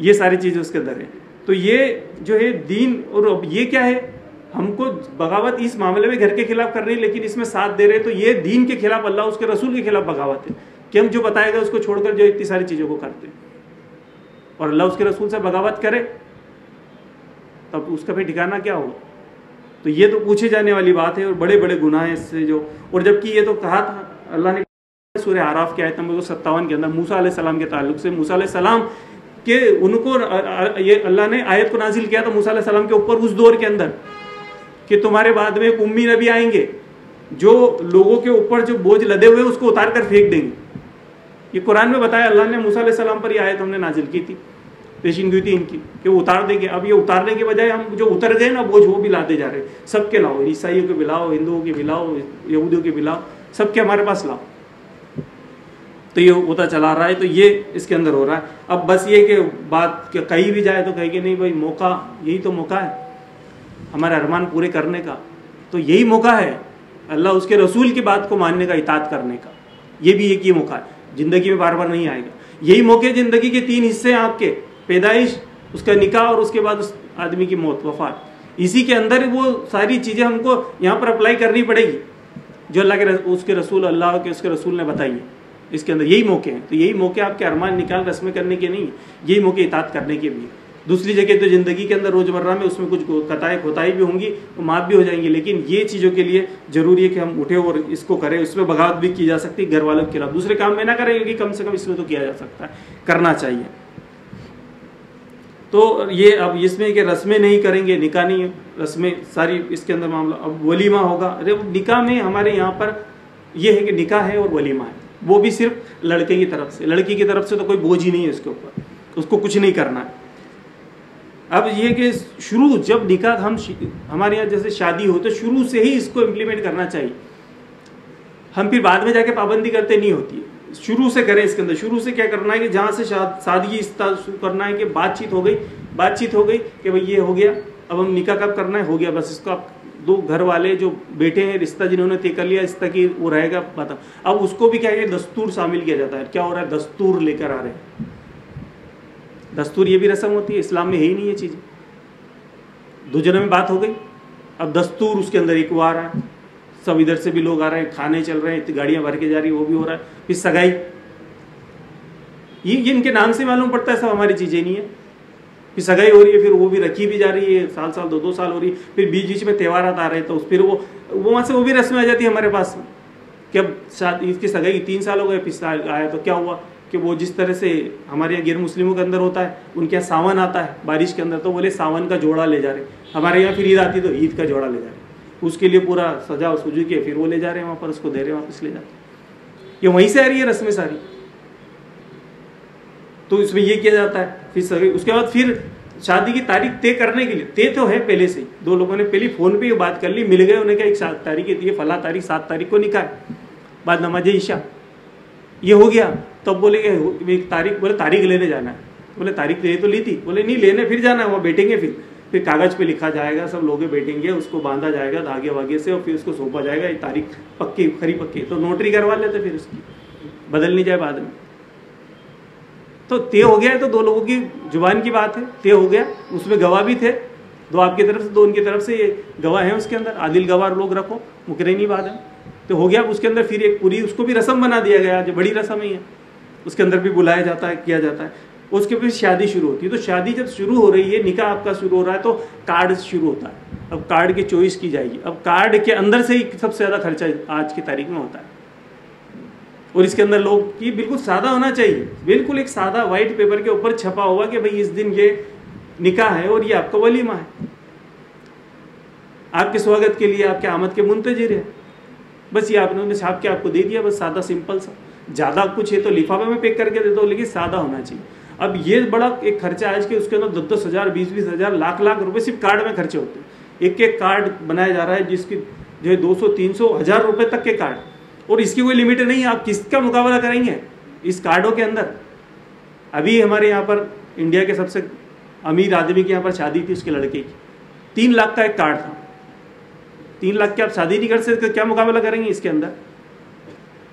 ये सारी चीज़ें उसके अंदर है। तो ये जो है दीन और अब ये क्या है? हमको बगावत इस मामले में घर के खिलाफ कर रही है, लेकिन इसमें साथ दे रहे तो ये दीन के खिलाफ, अल्लाह उसके रसूल के खिलाफ बगावत है। कि हम जो बताएगा उसको छोड़कर जो इतनी सारी चीज़ों को करते और अल्लाह उसके रसूल से बगावत करे, तब उसका फिर ठिकाना क्या होगा? तो ये तो पूछे जाने वाली बात है, और बड़े बड़े गुनाह हैं इससे जो, और जबकि ये तो कहा था, अल्लाह ने सूर्य आराफ के आयत नंबर सत्तावन के अंदर मूसा सलाम के ताल्लुक से, मूसा सलाम के उनको ये अल्लाह ने आयत को नाजिल किया था मूसा सलाम के ऊपर उस दौर के अंदर कि तुम्हारे बाद में एक उम्मी नबी आएँगे, जो लोगों के ऊपर जो बोझ लदे हुए उसको उतार कर फेंक देंगे। ये कुरान में बताया, अल्लाह ने मूसा सलाम पर यह आयत हमने नाजिल की थी पेशिंग थी इनकी, कि वो उतार देंगे। अब ये उतारने के बजाय हम जो उतर गए ना, बोझ वो भी लाते जा रहे सबके लाओ, ईसाइयों के भी लाओ, हिंदुओं के भी लाओ, यहूदियों के भी लाओ, सबके हमारे पास लाओ। तो ये होता चला रहा है तो ये इसके अंदर हो रहा है। अब बस ये कि बात कि कहीं भी जाए तो कहेंगे नहीं भाई, मौका, यही तो मौका है। हमारे अरमान पूरे करने का। तो यही मौका है अल्लाह उसके रसूल की बात को मानने का इतात करने का। ये भी एक ही मौका है। ज़िंदगी में बार बार नहीं आएगा। यही मौके ज़िंदगी के तीन हिस्से हैं आपके। पैदाइश, उसका निकाह और उसके बाद उस आदमी की मौत, वफात। इसी के अंदर वो सारी चीज़ें हमको यहाँ पर अप्लाई करनी पड़ेगी। जो अल्लाह के उसके रसूल, अल्लाह के, उसके रसूल ने बताई है। इसके अंदर यही मौके हैं। तो यही मौके आपके अरमान निकाल रस्में करने के नहीं, यही मौके इतात करने के भी दूसरी जगह तो ज़िंदगी के अंदर रोज़मर्रा में उसमें कुछ कताएँ खोताई भी होंगी तो माफ़ भी हो जाएँगी। लेकिन ये चीज़ों के लिए ज़रूरी है कि हम उठे और इसको करें। उसमें बगावत भी की जा सकती है घर वालों के खिलाफ। दूसरे काम में ना करें, क्योंकि कम से कम इसमें तो किया जा सकता है। करना चाहिए। तो ये अब इसमें कि रस्में नहीं करेंगे, निकाह नहीं रस्में सारी इसके अंदर मामला, अब वलीमा होगा। अरे निकाह में हमारे यहाँ पर ये है कि निकाह है और वलीमा है। वो भी सिर्फ़ लड़के की तरफ़ से। लड़की की तरफ़ से तो कोई बोझ ही नहीं है उसके ऊपर। उसको कुछ नहीं करना है। अब ये कि शुरू, जब निकाह, हम हमारे यहाँ जैसे शादी हो तो शुरू से ही इसको इम्प्लीमेंट करना चाहिए। हम फिर बाद में जाके पाबंदी करते, नहीं होती शुरू से करें इसके अंदर। शुरू से क्या करना है कि जहाँ से सादगी शुरू करना है कि बातचीत हो गई। बातचीत हो गई कि भाई ये हो गया, अब हम निकाह कब करना है? हो गया, बस इसको आप दो घर वाले जो बेटे हैं, रिश्ता जिन्होंने तय कर लिया तक ही वो रहेगा पता अब उसको भी क्या है, दस्तूर शामिल किया जाता है। क्या हो रहा है? दस्तूर लेकर आ रहे हैं। दस्तूर ये भी रस्म होती है, इस्लाम में है ही नहीं ये चीज़। दो जनों में बात हो गई। अब दस्तूर उसके अंदर एक आ रहा है। सब इधर से भी लोग आ रहे हैं, खाने चल रहे हैं गाड़ियाँ भर के जा रही है, वो भी हो रहा है। फिर सगाई। ये इनके नाम से मालूम पड़ता है, सब हमारी चीज़ें नहीं है। फिर सगाई हो रही है, फिर वो भी रखी भी जा रही है, साल साल दो दो साल हो रही है, फिर बीच बीच में त्यौहार आ रहे तो फिर वो वो वहाँ से वो भी रस्में आ जाती है हमारे पास। कि अब इसकी सगाई तीन साल हो गए फिर आया तो क्या हुआ कि वो जिस तरह से हमारे यहाँ गैर मुस्लिमों के अंदर होता है, उनके यहाँ सावन आता है, बारिश के अंदर तो बोले सावन का जोड़ा ले जा रहे हमारे यहाँ फिर ईद आती तो ईद का जोड़ा ले जा रहे उसके लिए पूरा सजा सुजू के फिर वो ले जा रहे हैं वहाँ पर, उसको दे रहे हैं वापस ले जाते ये वहीं से आ रही है रस्में सारी। तो इसमें ये किया जाता है, फिर सभी उसके बाद फिर शादी की तारीख तय करने के लिए, तय तो है पहले से दो लोगों ने पहले फ़ोन पे बात कर ली, मिल गए उन्हें क्या, एक सात तारीख है फला तारीख, सात तारीख को निकाह बाद नमाज़ ईशा। ये हो गया। तब तो बोले एक तारीख, बोले तारीख लेने जाना है। बोले तारीख ले तो ली थी। बोले नहीं, लेने फिर जाना है, वहाँ बैठेंगे फिर। फिर कागज़ पे लिखा जाएगा, सब लोग बैठेंगे, उसको बांधा जाएगा, धागे वागे से, और फिर उसको सौंपा जाएगा। ये तारीख पक्की, खरी पक्की तो नोटरी करवा लेते फिर उसकी। बदल नहीं जाए बाद में। तो तय हो गया है तो दो लोगों की ज़ुबान की बात है, तय हो गया, उसमें गवाह भी थे, दो आपकी तरफ़ से, दो उनकी तरफ़ से, ये गवाह हैं उसके अंदर, आदिल गवाह लोग रखो, मुकरनी बात है तो हो गया, उसके अंदर फिर एक पूरी, उसको भी रस्म बना दिया गया जो बड़ी रस्म ही है, उसके अंदर भी बुलाया जाता है, किया जाता है, उसके फिर शादी शुरू होती है तो शादी जब शुरू हो रही है, निकाह आपका शुरू हो रहा है तो कार्ड शुरू होता है, अब कार्ड की चॉइस की जाएगी, अब कार्ड के अंदर से ही सबसे ज़्यादा खर्चा आज की तारीख में होता है। और इसके अंदर लोग की बिल्कुल सादा होना चाहिए। बिल्कुल एक सादा व्हाइट पेपर के ऊपर छपा हुआ कि भाई इस दिन ये निकाह है और ये आपका वलीमा है। आपके स्वागत के लिए आपके आमद के मुंतजर है। बस ये आपने छाप के आपको दे दिया, बस सादा सिंपल सा। ज़्यादा कुछ है तो लिफाफे में पैक करके दे दो, लेकिन सादा होना चाहिए। अब ये बड़ा एक खर्चा आज के उसके अंदर दस दस हज़ार बीस बीस हज़ार लाख लाख रुपए सिर्फ़ कार्ड में खर्चे होते हैं। एक एक कार्ड बनाया जा रहा है जिसकी जो है दो सौ, तीन सौ, हज़ार रुपए तक के कार्ड। और इसकी कोई लिमिट नहीं है, आप किसका मुकाबला करेंगे इस कार्डों के अंदर? अभी हमारे यहाँ पर इंडिया के सबसे अमीर आदमी के यहाँ पर शादी थी उसके लड़के की। तीन लाख का एक कार्ड था। तीन लाख की आप शादी नहीं कर सकते क्या मुकाबला करेंगे इसके अंदर?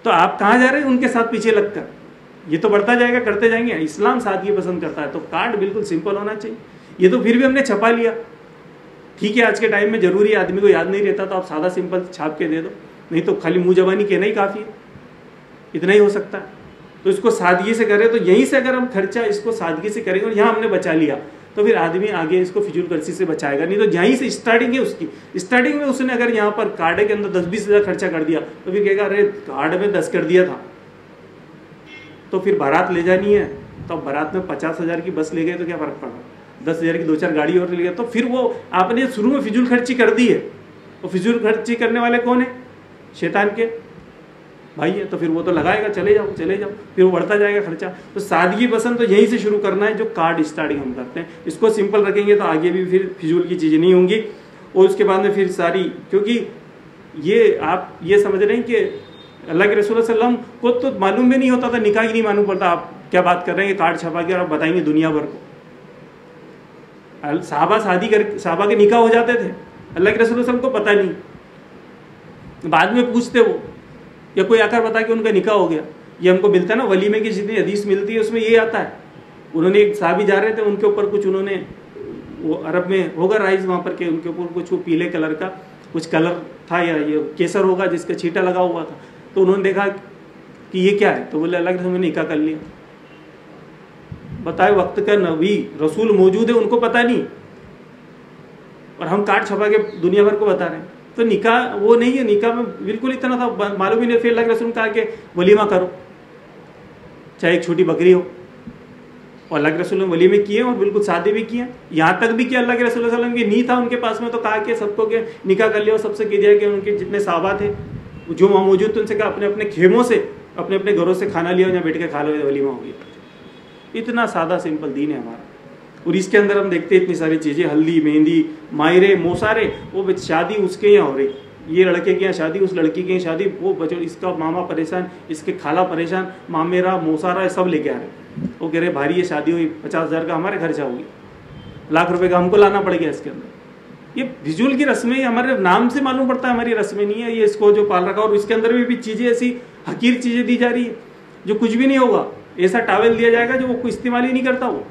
तो आप कहाँ जा रहे हैं उनके साथ पीछे लगकर ये तो बढ़ता जाएगा, करते जाएँगे। इस्लाम सादगी पसंद करता है तो कार्ड बिल्कुल सिंपल होना चाहिए। ये तो फिर भी हमने छपा लिया। ठीक है, आज के टाइम में ज़रूरी आदमी को याद नहीं रहता तो आप सादा सिंपल छाप के दे दो। नहीं तो खाली मुँह जबानी कहना ही काफ़ी है। इतना ही हो सकता है। तो इसको सादगी से करें तो यहीं से अगर हम खर्चा इसको सादगी से करेंगे और यहाँ हमने बचा लिया तो फिर आदमी आगे इसको फिजूल कर्सी से बचाएगा। नहीं तो यहीं से स्टार्टिंग है उसकी। स्टार्टिंग में उसने अगर यहाँ पर कार्ड के अंदर दस बीस हज़ार खर्चा कर दिया तो फिर कहेगा, अरे, कार्ड में दस कर दिया था। तो फिर बारात ले जानी है। तो बारात में पचास हज़ार की बस ले गए तो क्या फ़र्क पड़ पड़ा? दस हज़ार की दो चार गाड़ी और ले गए। तो फिर वो आपने शुरू में फिजूल खर्ची कर दी है। तो फिजूल खर्ची करने वाले कौन है? शैतान के। भाई है तो फिर वो तो लगाएगा, चले जाओ चले जाओ, फिर वो बढ़ता जाएगा खर्चा। तो सादगी पसंद तो यहीं से शुरू करना है, जो कार्ड स्टार्टिंग हम करते हैं। इसको सिंपल रखेंगे तो आगे भी फिर फिजूल की चीज़ें नहीं होंगी। और उसके बाद में फिर सारी, क्योंकि ये आप ये समझ रहे हैं कि अल्लाह के रसूल वसल्लम को तो मालूम भी नहीं होता था, निकाह ही नहीं मालूम पड़ता। आप क्या बात कर रहे हैं कार्ड छपा के और आप बताएँगे दुनिया भर को। साहबा शादी कर, साहबा के निकाह हो जाते थे। अल्लाह के रसूल वसल्लम को पता नहीं। बाद में पूछते वो, या कोई आकर बता कि उनका निकाह हो गया। ये हमको मिलता है ना वलीमे की जितनी हदीस मिलती है उसमें ये आता है। उन्होंने एक साहबी जा रहे थे, उनके ऊपर कुछ उन्होंने, वो अरब में होगा राइस वहाँ पर के उनके ऊपर कुछ वो पीले कलर का, कुछ कलर था या ये केसर होगा जिसका छीटा लगा हुआ था। तो उन्होंने देखा कि ये क्या है? तो बोले अलग के मैंने निकाह कर लिया। बताए वक्त का नबी, रसूल मौजूद है, उनको पता नहीं। और हम कार्ड छपा के दुनिया भर को बता रहे हैं। तो निकाह, वो नहीं है, निकाह में बिल्कुल इतना था मालूम ही नहीं, फिर के रसूल कहा कि वलीमा करो, चाहे एक छोटी बकरी हो। और अल्लाह के रसूल ने वली में किए और बिल्कुल शादी भी किए। यहाँ तक भी किया अल्लाह के रसूल वसल्लम की नी था उनके पास में तो कहा कि सबको के निकाह कर लिया और सबसे कह दिया कि उनके जितने साहबा थे जो वहाँ मौजूद थे, उनसे कहा, अपने अपने खेमों से, अपने अपने घरों से खाना लिया और यहाँ बैठ के खा लो वलीमा हो गया। इतना सादा, सिंपल दीन है हमारा। और इसके अंदर हम देखते हैं इतनी सारी चीज़ें हल्दी मेहंदी मायरे मोसारे वो शादी उसके यहाँ हो रही। ये लड़के के यहाँ शादी उस लड़की के यहाँ शादी वो बच्चों इसका मामा परेशान इसके खाला परेशान मामेरा मोसारा सब लेके आ रहे वो कह रहे भारी ये शादी हुई पचास हज़ार का हमारे खर्चा होगी लाख रुपए का हमको लाना पड़ गया इसके अंदर। ये विजुअल की रस्में हमारे नाम से मालूम पड़ता है हमारी रस्में नहीं है ये इसको जो पाल रखा और इसके अंदर भी, भी चीज़ें ऐसी हकीर चीज़ें दी जा रही है जो कुछ भी नहीं होगा। ऐसा टावल दिया जाएगा जो वो इस्तेमाल ही नहीं करता वो।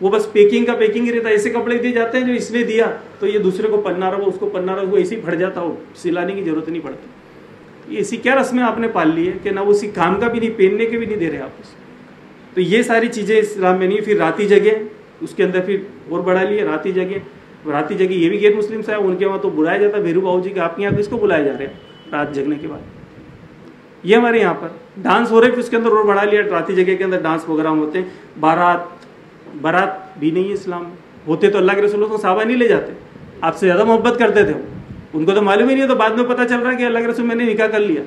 वो बस पैकिंग का पैकिंग ही रहता है, ऐसे कपड़े दिए जाते हैं जो इसने दिया तो ये दूसरे को पन्ना रहा उसको पन्ना रहा, वो ऐसे ही फट जाता हो सिलाने की ज़रूरत नहीं पड़ती। ऐसी क्या रस्में आपने पाल ली है कि ना उसी काम का भी नहीं, पहनने के भी नहीं दे रहे आप उसको तो ये सारी चीज़ें इस्लाम में नहीं फिर राती जगह, उसके अंदर फिर और बढ़ा लिए राती जगह। राती जगह ये भी गैर मुस्लिम साहब उनके वहाँ तो बुलाया जाता है भेरू बाबू जी के आपके यहाँ किसको बुलाया जा रहे हैं? रात जगने के बाद। ये हमारे यहाँ पर, डांस हो रहे फिर उसके अंदर और बढ़ा लिया, राती जगह के अंदर डांस प्रोग्राम होते हैं, बारात बारात भी नहीं है इस्लाम। होते तो अल्लाह के रसूल को साहबा नहीं ले जाते। आपसे ज़्यादा मोहब्बत करते थे वो। उनको तो मालूम ही नहीं तो बाद में पता चल रहा है कि अल्लाह के रसूल मैंने निकाह कर लिया।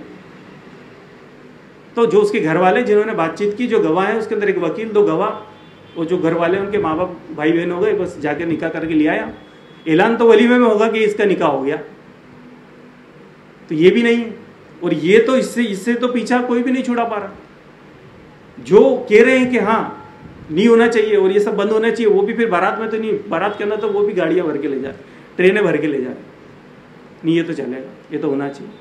तो जो उसके घर वाले जिन्होंने बातचीत की, जो गवाह है, उसके अंदर एक वकील, दो गवाह और जो घर वाले उनके माँ बाप भाई बहन हो गए, बस जाके निकाह करके ले आया। ऐलान तो वलीमे में होगा कि इसका निकाह हो गया। तो ये भी नहीं है। और ये तो इससे इससे तो पीछा कोई भी नहीं छुड़ा पा रहा। जो कह रहे हैं कि हाँ नहीं होना चाहिए और ये सब बंद होना चाहिए, वो भी फिर बारात में तो नहीं, बारात के अंदर तो वो भी गाड़ियाँ भर के ले जा, ट्रेनें भर के ले जा। नहीं, ये तो चलेगा, ये तो होना चाहिए।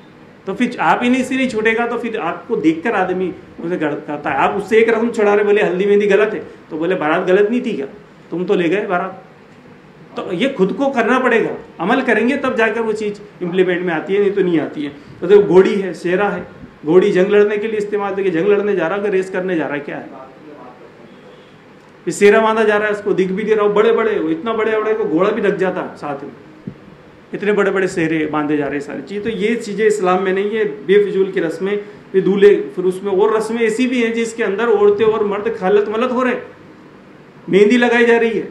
तो फिर आप ही नहीं, इसी नहीं छूटेगा तो फिर आपको देखकर आदमी उसे करता है। आप उससे एक रस्म छुड़ा रहे, बोले, हल्दी मेहंदी गलत है तो बोले, बारात गलत नहीं थी क्या? तुम तो ले गए बारात। तो ये खुद को करना पड़ेगा। अमल करेंगे, तब जाकर वो चीज़ इम्प्लीमेंट में आती है, नहीं तो नहीं आती है। तो देखो, घोड़ी है शेरा है। घोड़ी जंग लड़ने के लिए इस्तेमाल, देखिए, जंग लड़ने जा रहा है रेस करने जा रहा है, क्या है? सेरा बांधा जा रहा है, उसको दिख भी दे रहा हो बड़े बड़े वो इतना बड़े बड़े को घोड़ा भी लग जाता साथ में। इतने बड़े बड़े सेहरे बांधे जा रहे हैं सारी चीज़। तो ये चीज़ें इस्लाम में नहीं है, बेफिजूल की रस्में फिर दूल्हे, फिर उसमें और रस्में ऐसी भी हैं जिसके अंदर औरतें और मर्द खलत मलत हो रहे मेहंदी लगाई जा रही है,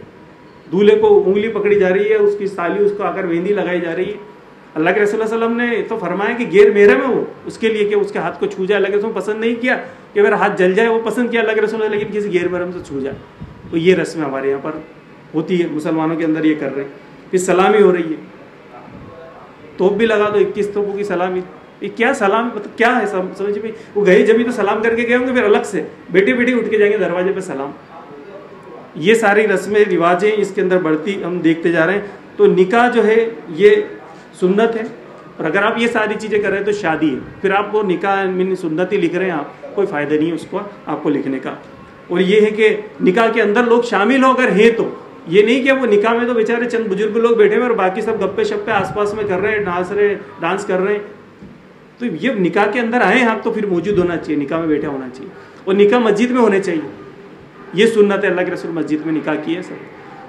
दूल्हे को उंगली पकड़ी जा रही है, उसकी साली, उसको आकर मेहंदी लगाई जा रही है। अल्लाह के रसोल वसलम ने तो फरमाया कि गेर मेरे में वो उसके लिए कि उसके हाथ को छू जाए, अल्लाह के पसंद नहीं किया कि मेरा हाथ जल जाए, वो पसंद किया अल्लाह के रसूल लेकिन किसी गेर मेरे से छू जाए। तो ये रस्म हमारे यहाँ पर होती है, मुसलमानों के अंदर ये कर रहे हैं। फिर सलामी हो रही है। तोप भी लगा दो, इक्कीस तोपों की सलामी। ये क्या सलाम मतलब क्या है समझ में वो गए जब तो सलाम करके गए होंगे, फिर अलग से बेटे बेटे उठ के जाएँगे दरवाजे पे सलाम। ये सारी रस्में, रिवाजें इसके अंदर बढ़ती, हम देखते जा रहे हैं। तो निकाह जो है, ये सुन्नत है। और अगर आप ये सारी चीज़ें कर रहे हैं तो शादी है। फिर आप वो निकाह मीन सुन्नत ही लिख रहे हैं, आप कोई फ़ायदा नहीं है उसको आपको लिखने का। और ये है कि निकाह के अंदर लोग शामिल हो अगर हैं तो। ये नहीं कि वो निकाह में तो बेचारे चंद बुज़ुर्ग लोग बैठे हुए और बाकी सब गप्पे शप्पे आसपास में कर रहे हैं, डांस रहे, डांस कर रहे हैं। तो ये निकाह के अंदर आए हैं, आप तो फिर मौजूद होना चाहिए, निकाह में बैठा होना चाहिए। और निकाह मस्जिद में होने चाहिए। ये सुन्नत है, अल्लाह के रसूल मस्जिद में निकाह किए सब।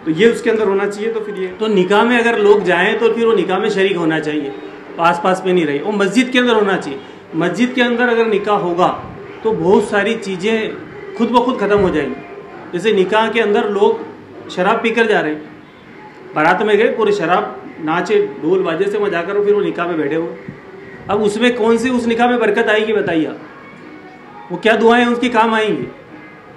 तो ये उसके अंदर होना चाहिए तो फिर ये। तो निकाह में अगर लोग जाएँ तो फिर वो निकाह में शरीक होना चाहिए। आस पास में नहीं रहे। वो मस्जिद के अंदर होना चाहिए। मस्जिद के अंदर अगर निकाह होगा तो बहुत सारी चीज़ें खुद ब खुद ख़त्म हो जाएँगी। जैसे निकाह के अंदर लोग शराब पीकर जा रहे हैं। बारात में गए, पूरे शराब नाचे, ढोल बाजे से मज़ा कर फिर वो निकाह में बैठे हुए। अब उसमें कौन सी, उस निकाह में बरकत आएगी बताइए वो क्या दुआएँ उसकी काम आएँगी?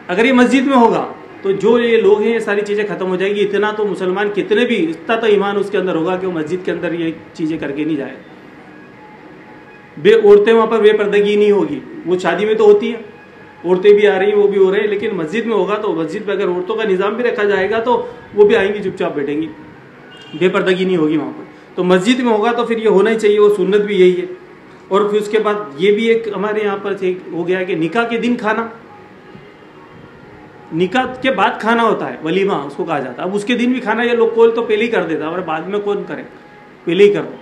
अगर ये मस्जिद में होगा तो जो ये लोग हैं, ये सारी चीज़ें खत्म हो जाएगी। इतना तो मुसलमान कितने भी, इतना तो ईमान उसके अंदर होगा कि वो मस्जिद के अंदर ये चीज़ें करके नहीं जाए। बे औरतें वहाँ पर बेपर्दगी नहीं होगी। वो शादी में तो होती है। औरतें भी आ रही वो भी हो रहे हैं, लेकिन मस्जिद में होगा तो मस्जिद में अगर औरतों का निज़ाम भी रखा जाएगा तो वो भी आएँगी, चुपचाप बैठेंगी। बेपर्दगी नहीं होगी वहाँ पर। तो मस्जिद में होगा तो फिर ये होना ही चाहिए, वो सुन्नत भी यही है। और फिर उसके बाद ये भी एक हमारे यहाँ पर हो गया कि निकाह के दिन खाना। निकाह के बाद खाना होता है वलीमा उसको कहा जाता है। अब उसके दिन भी खाना ये लोग कोल तो पहले ही कर देता है, और बाद में कौन करे? पहले ही करो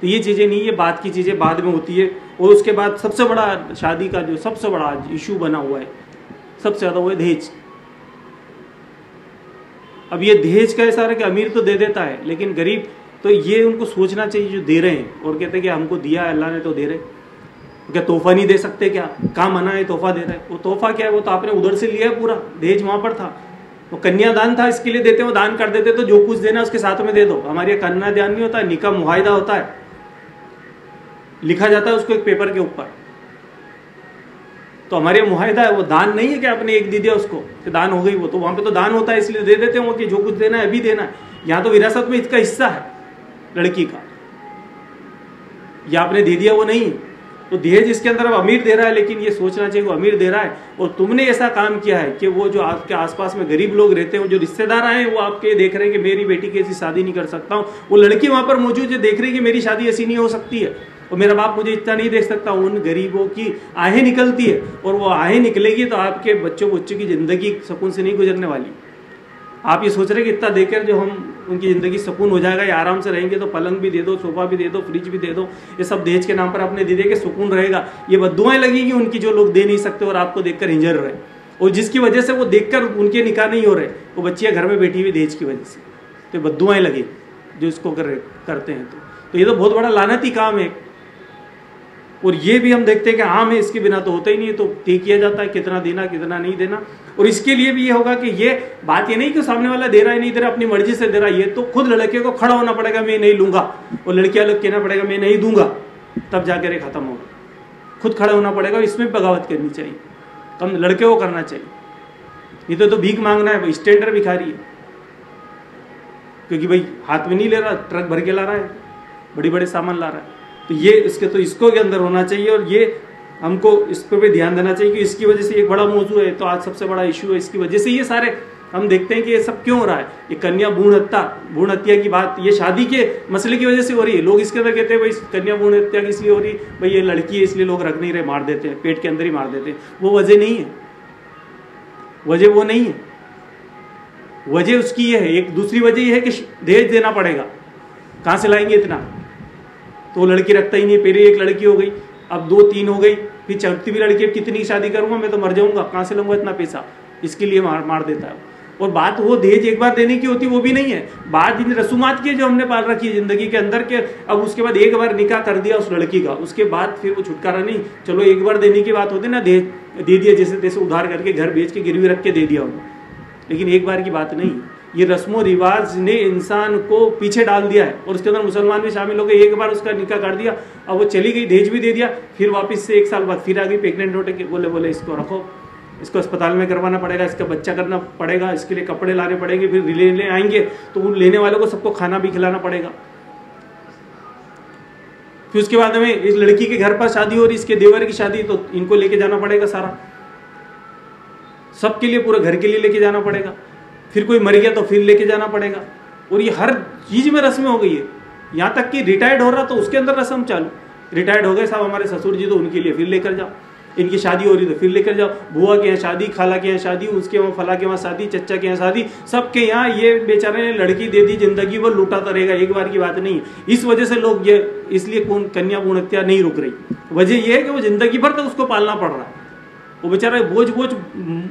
तो ये चीज़ें नहीं ये बात की चीज़ें बाद में होती है, और उसके बाद सबसे बड़ा शादी का जो सबसे बड़ा इशू बना हुआ है, सबसे ज़्यादा वो है दहेज। अब ये दहेज का ऐसा है कि अमीर तो दे देता है, लेकिन गरीब तो ये उनको सोचना चाहिए जो दे रहे हैं, और कहते हैं कि हमको दिया अल्लाह ने तो दे रहे क्या तोहफा नहीं दे सकते क्या? कहाँ मना है, तोहफा दे रहे वो तोहफा क्या है? वो तो आपने उधर से लिया है पूरा। दहेज वहाँ पर था। वो कन्यादान था, इसके लिए देते वो दान कर देते तो जो कुछ देना उसके साथ में दे दो। हमारे यहाँ कन्यादान नहीं होता, निका मुहिदा होता है। लिखा जाता है उसको एक पेपर के ऊपर। तो हमारे मुहिदा है, वो दान नहीं है कि आपने एक दे दिया उसको, कि दान हो गई वो। तो वहाँ पे तो दान होता है, इसलिए दे देते हो कि जो कुछ देना है, अभी देना है। यहाँ तो विरासत में इसका हिस्सा है, लड़की का। या आपने दे दिया वो नहीं तो दहेज इसके अंदर अब अमीर दे रहा है, लेकिन ये सोचना चाहिए, वो अमीर दे रहा है। और तुमने ऐसा काम किया है कि वो जो आपके आसपास में गरीब लोग रहते हैं जो रिश्तेदार आए वो आपके देख रहे हैं कि मेरी बेटी की ऐसी शादी नहीं कर सकता हूँ। वो लड़की वहाँ पर मौजूद है, देख रही है कि मेरी शादी ऐसी नहीं हो सकती है। और मेरा बाप मुझे इतना नहीं देख सकता, उन गरीबों की आहें निकलती है। और वो आहें निकलेगी तो आपके बच्चों बच्चों की ज़िंदगी सुकून से नहीं गुजरने वाली। आप ये सोच रहे कि इतना देकर जो हम उनकी ज़िंदगी सुकून हो जाएगा या आराम से रहेंगे तो पलंग भी दे दो सोफा भी दे दो फ्रिज भी दे दो ये सब दहेज के नाम पर आपने दे दिया कि सुकून रहेगा। ये बदुआएँ लगेगी उनकी जो लोग दे नहीं सकते और आपको देखकर हिंजर रहे। और जिसकी वजह से वो देखकर उनके निकाह नहीं हो रहे वो बच्चियाँ घर में बैठी हुई दहेज की वजह से। तो बदुआएँ लगे जो इसको कर, करते हैं तो, तो ये तो बहुत बड़ा लानती काम है। और ये भी हम देखते हैं कि आम है इसके बिना तो होता ही नहीं है तो तय किया जाता है कितना देना कितना नहीं देना। और इसके लिए भी ये होगा कि ये बात ये नहीं कि सामने वाला दे रहा है नहीं दे रहा अपनी मर्ज़ी से दे रहा है ये तो खुद लड़के को खड़ा होना पड़ेगा मैं नहीं लूँगा। और लड़कियाँ अलग कहना पड़ेगा मैं नहीं दूँगा। तब जाकर खत्म होगा खुद खड़ा होना पड़ेगा और इसमें बगावत करनी चाहिए। कम लड़के को करना चाहिए। नहीं तो, तो भीख मांगना है स्टैंडर भिखारी है। क्योंकि भाई हाथ में नहीं ले रहा ट्रक भर के ला रहा है बड़ी बड़े सामान ला रहा है। तो ये इसके तो इसको के अंदर होना चाहिए और ये हमको इस पर भी ध्यान देना चाहिए कि इसकी वजह से एक बड़ा मौजू है तो आज सबसे बड़ा इशू है इसकी वजह से ये सारे हम देखते हैं कि ये सब क्यों हो रहा है। ये कन्या भूण हत्या भूण हत्या की बात, ये शादी के मसले की वजह से हो रही है। लोग इसके अंदर कहते हैं, भाई कन्या भूण हत्या इसलिए हो रही है। भाई, ये लड़की है, इसलिए लोग रख नहीं रहे, मार देते हैं, पेट के अंदर ही मार देते हैं। वो वजह नहीं है। वजह वो नहीं है। वजह उसकी ये है। एक दूसरी वजह यह है कि दहेज देना पड़ेगा। कहाँ से लाएँगे इतना? तो वो लड़की रखता ही नहीं, पहले एक लड़की हो गई, अब दो तीन हो गई, फिर चलती भी लड़की कितनी शादी करूँगा मैं तो मर जाऊँगा, कहाँ से लूँगा इतना पैसा? इसके लिए मार मार देता है और बात वो दहेज एक बार देने की होती, वो भी नहीं है। बात इन रसूमात की जो हमने पाल रखी है ज़िंदगी के अंदर के, अब उसके बाद एक बार निकाह कर दिया उस लड़की का, उसके बाद फिर वो छुटकारा नहीं। चलो एक बार देने की बात होती ना, दहेज दे दिया जैसे तैसे उधार करके घर बेच के गिरवी रख के दे दिया उनको लेकिन एक बार की बात नहीं। ये रस्मो रिवाज ने इंसान को पीछे डाल दिया है। और उसके अंदर मुसलमान भी शामिल हो गए। एक बार उसका निकाह कर दिया। अब वो चली गई दहेज भी दे दिया। फिर वापस से एक साल बाद फिर आ गई प्रेगनेंट होटे के बोले बोले, इसको रखो। इसको अस्पताल में करवाना पड़ेगा, इसका बच्चा करना पड़ेगा, इसके लिए कपड़े लाने पड़ेंगे, फिर लेने आएँगे। तो उन लेने वालों को सबको खाना भी खिलाना पड़ेगा। फिर उसके बाद हमें इस लड़की के घर पर शादी हो रही, इसके देवर की शादी तो इनको लेके जाना पड़ेगा सारा। सबके लिए, पूरे घर के लिए लेके जाना पड़ेगा। फिर कोई मर गया तो फिर लेके जाना पड़ेगा। और ये हर चीज़ में रस्में हो गई है। यहाँ तक कि रिटायर्ड हो रहा तो उसके अंदर रस्म चालू। रिटायर्ड हो गए साहब हमारे ससुर जी तो उनके लिए फिर लेकर जाओ। इनकी शादी हो रही तो फिर लेकर जाओ। बुआ के यहाँ शादी, खाला के यहाँ शादी, उसके वहाँ, फला के वहाँ शादी चचा के यहाँ शादी, सबके यहाँ ये बेचारे ने लड़की दे दी ज़िंदगी वो लूटाता रहेगा, एक बार की बात नहीं। इस वजह से लोग ये, इसलिए कौन कन्या पूर्ण हत्या नहीं रुक रही। वजह ये है कि वो ज़िंदगी भर तक उसको पालना पड़ रहा है। वो बेचारा बोझ बोझ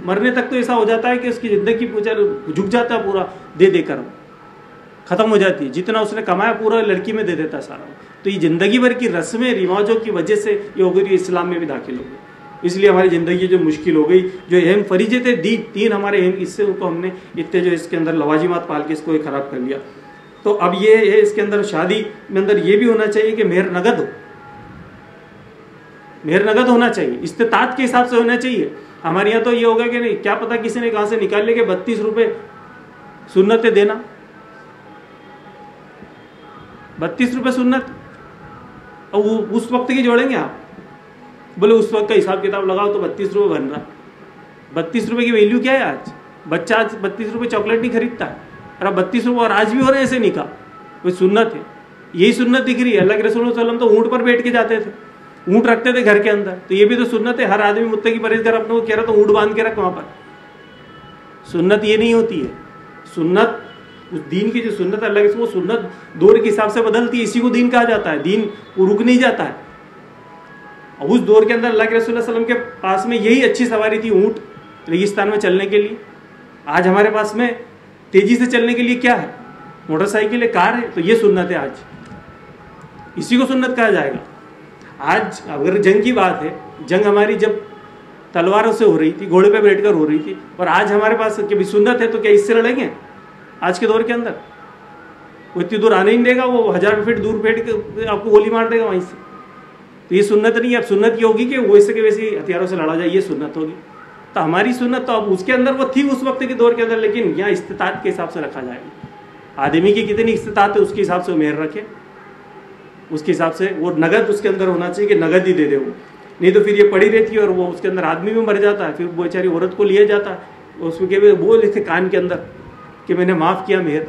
मरने तक तो ऐसा हो जाता है कि उसकी ज़िंदगी बेचारा झुक जाता है पूरा, दे देकर। खत्म हो जाती है। जितना उसने कमाया पूरा लड़की में दे देता है सारा। तो ये ज़िंदगी भर की रस्में, रिवाजों की वजह से ये हो गई इस्लाम में भी दाखिल हो गई इसलिए हमारी ज़िंदगी जो मुश्किल हो गई, जो अहम फरीजे थे, दी तीन हमारे अहम इससे उनको हमने इतने जो इसके अंदर लवाजिमात पाल के इसको ख़राब कर लिया। तो अब ये है इसके अंदर शादी में अंदर ये भी होना चाहिए कि मेहर नगद हो। मेहर नगद होना चाहिए। इस्तात के हिसाब से होना चाहिए। हमारे यहाँ तो ये होगा कि नहीं, क्या पता किसी ने कहा से निकाल लेके बत्तीस रुपए सुन्नत देना। बत्तीस रुपए सुन्नत। और वो उस वक्त की जोड़ेंगे आप। बोले, उस वक्त का हिसाब किताब लगाओ तो बत्तीस रुपये बन रहा। बत्तीस रुपये की वैल्यू क्या है आज? बच्चा आज बत्तीस रुपये चॉकलेट नहीं खरीदता। और अब बत्तीस रुपये और आज भी हो रहे हैं ऐसे निकाह वो सुन्नत है। यही सुन्नत दिख रही है। अल्लाह के रसूल तो ऊँट पर बैठ के जाते थे। ऊँट रखते थे घर के अंदर। तो ये भी तो सुन्नत है, हर आदमी मुत्ते की परहेज कर अपने को कह रहा तो ऊँट बाँध के रख वहाँ पर। सुन्नत ये नहीं होती है। सुन्नत, उस दीन की जो सुन्नत अल्लाह के वो सुन्नत दौर के हिसाब से बदलती है, इसी को दीन कहा जाता है। दीन रुक नहीं जाता है। उस दौर के अंदर अल्लाह के रसूल के पास में यही अच्छी सवारी थी ऊँट रेगिस्तान में चलने के लिए। आज हमारे पास में तेज़ी से चलने के लिए क्या है? मोटरसाइकिल है कार है तो ये सुन्नत है आज। इसी को सुन्नत कहा जाएगा। आज अगर जंग की बात है, जंग हमारी जब तलवारों से हो रही थी, घोड़े पे बैठकर हो रही थी, और आज हमारे पास कभी सुन्नत है तो क्या इससे लड़ेंगे? आज के दौर के अंदर। वो इतनी दूर आने ही देगा, वो हज़ार फीट दूर बैठ के आपको गोली मार देगा वहीं से। तो ये सुन्नत नहीं है, अब सुन्नत ये होगी कि वैसे के वैसे हथियारों से लड़ा जाए, ये सुन्नत होगी। तो हमारी सुन्नत तो अब उसके अंदर वो थी उस वक्त के दौर के अंदर, लेकिन यहाँ इस्तात के हिसाब से रखा जाएगा। आदमी की कितनी इस्तात है, उसके हिसाब से मेहर रखे। उसके हिसाब से वो नगद उसके अंदर होना चाहिए कि नगद ही दे दे वो। नहीं तो फिर ये पड़ी रहती है और वो उसके अंदर आदमी भी मर जाता है, फिर वो बेचारी औरत को लिया जाता है। उसको के बोल थे कान के अंदर कि मैंने माफ़ किया मेहर।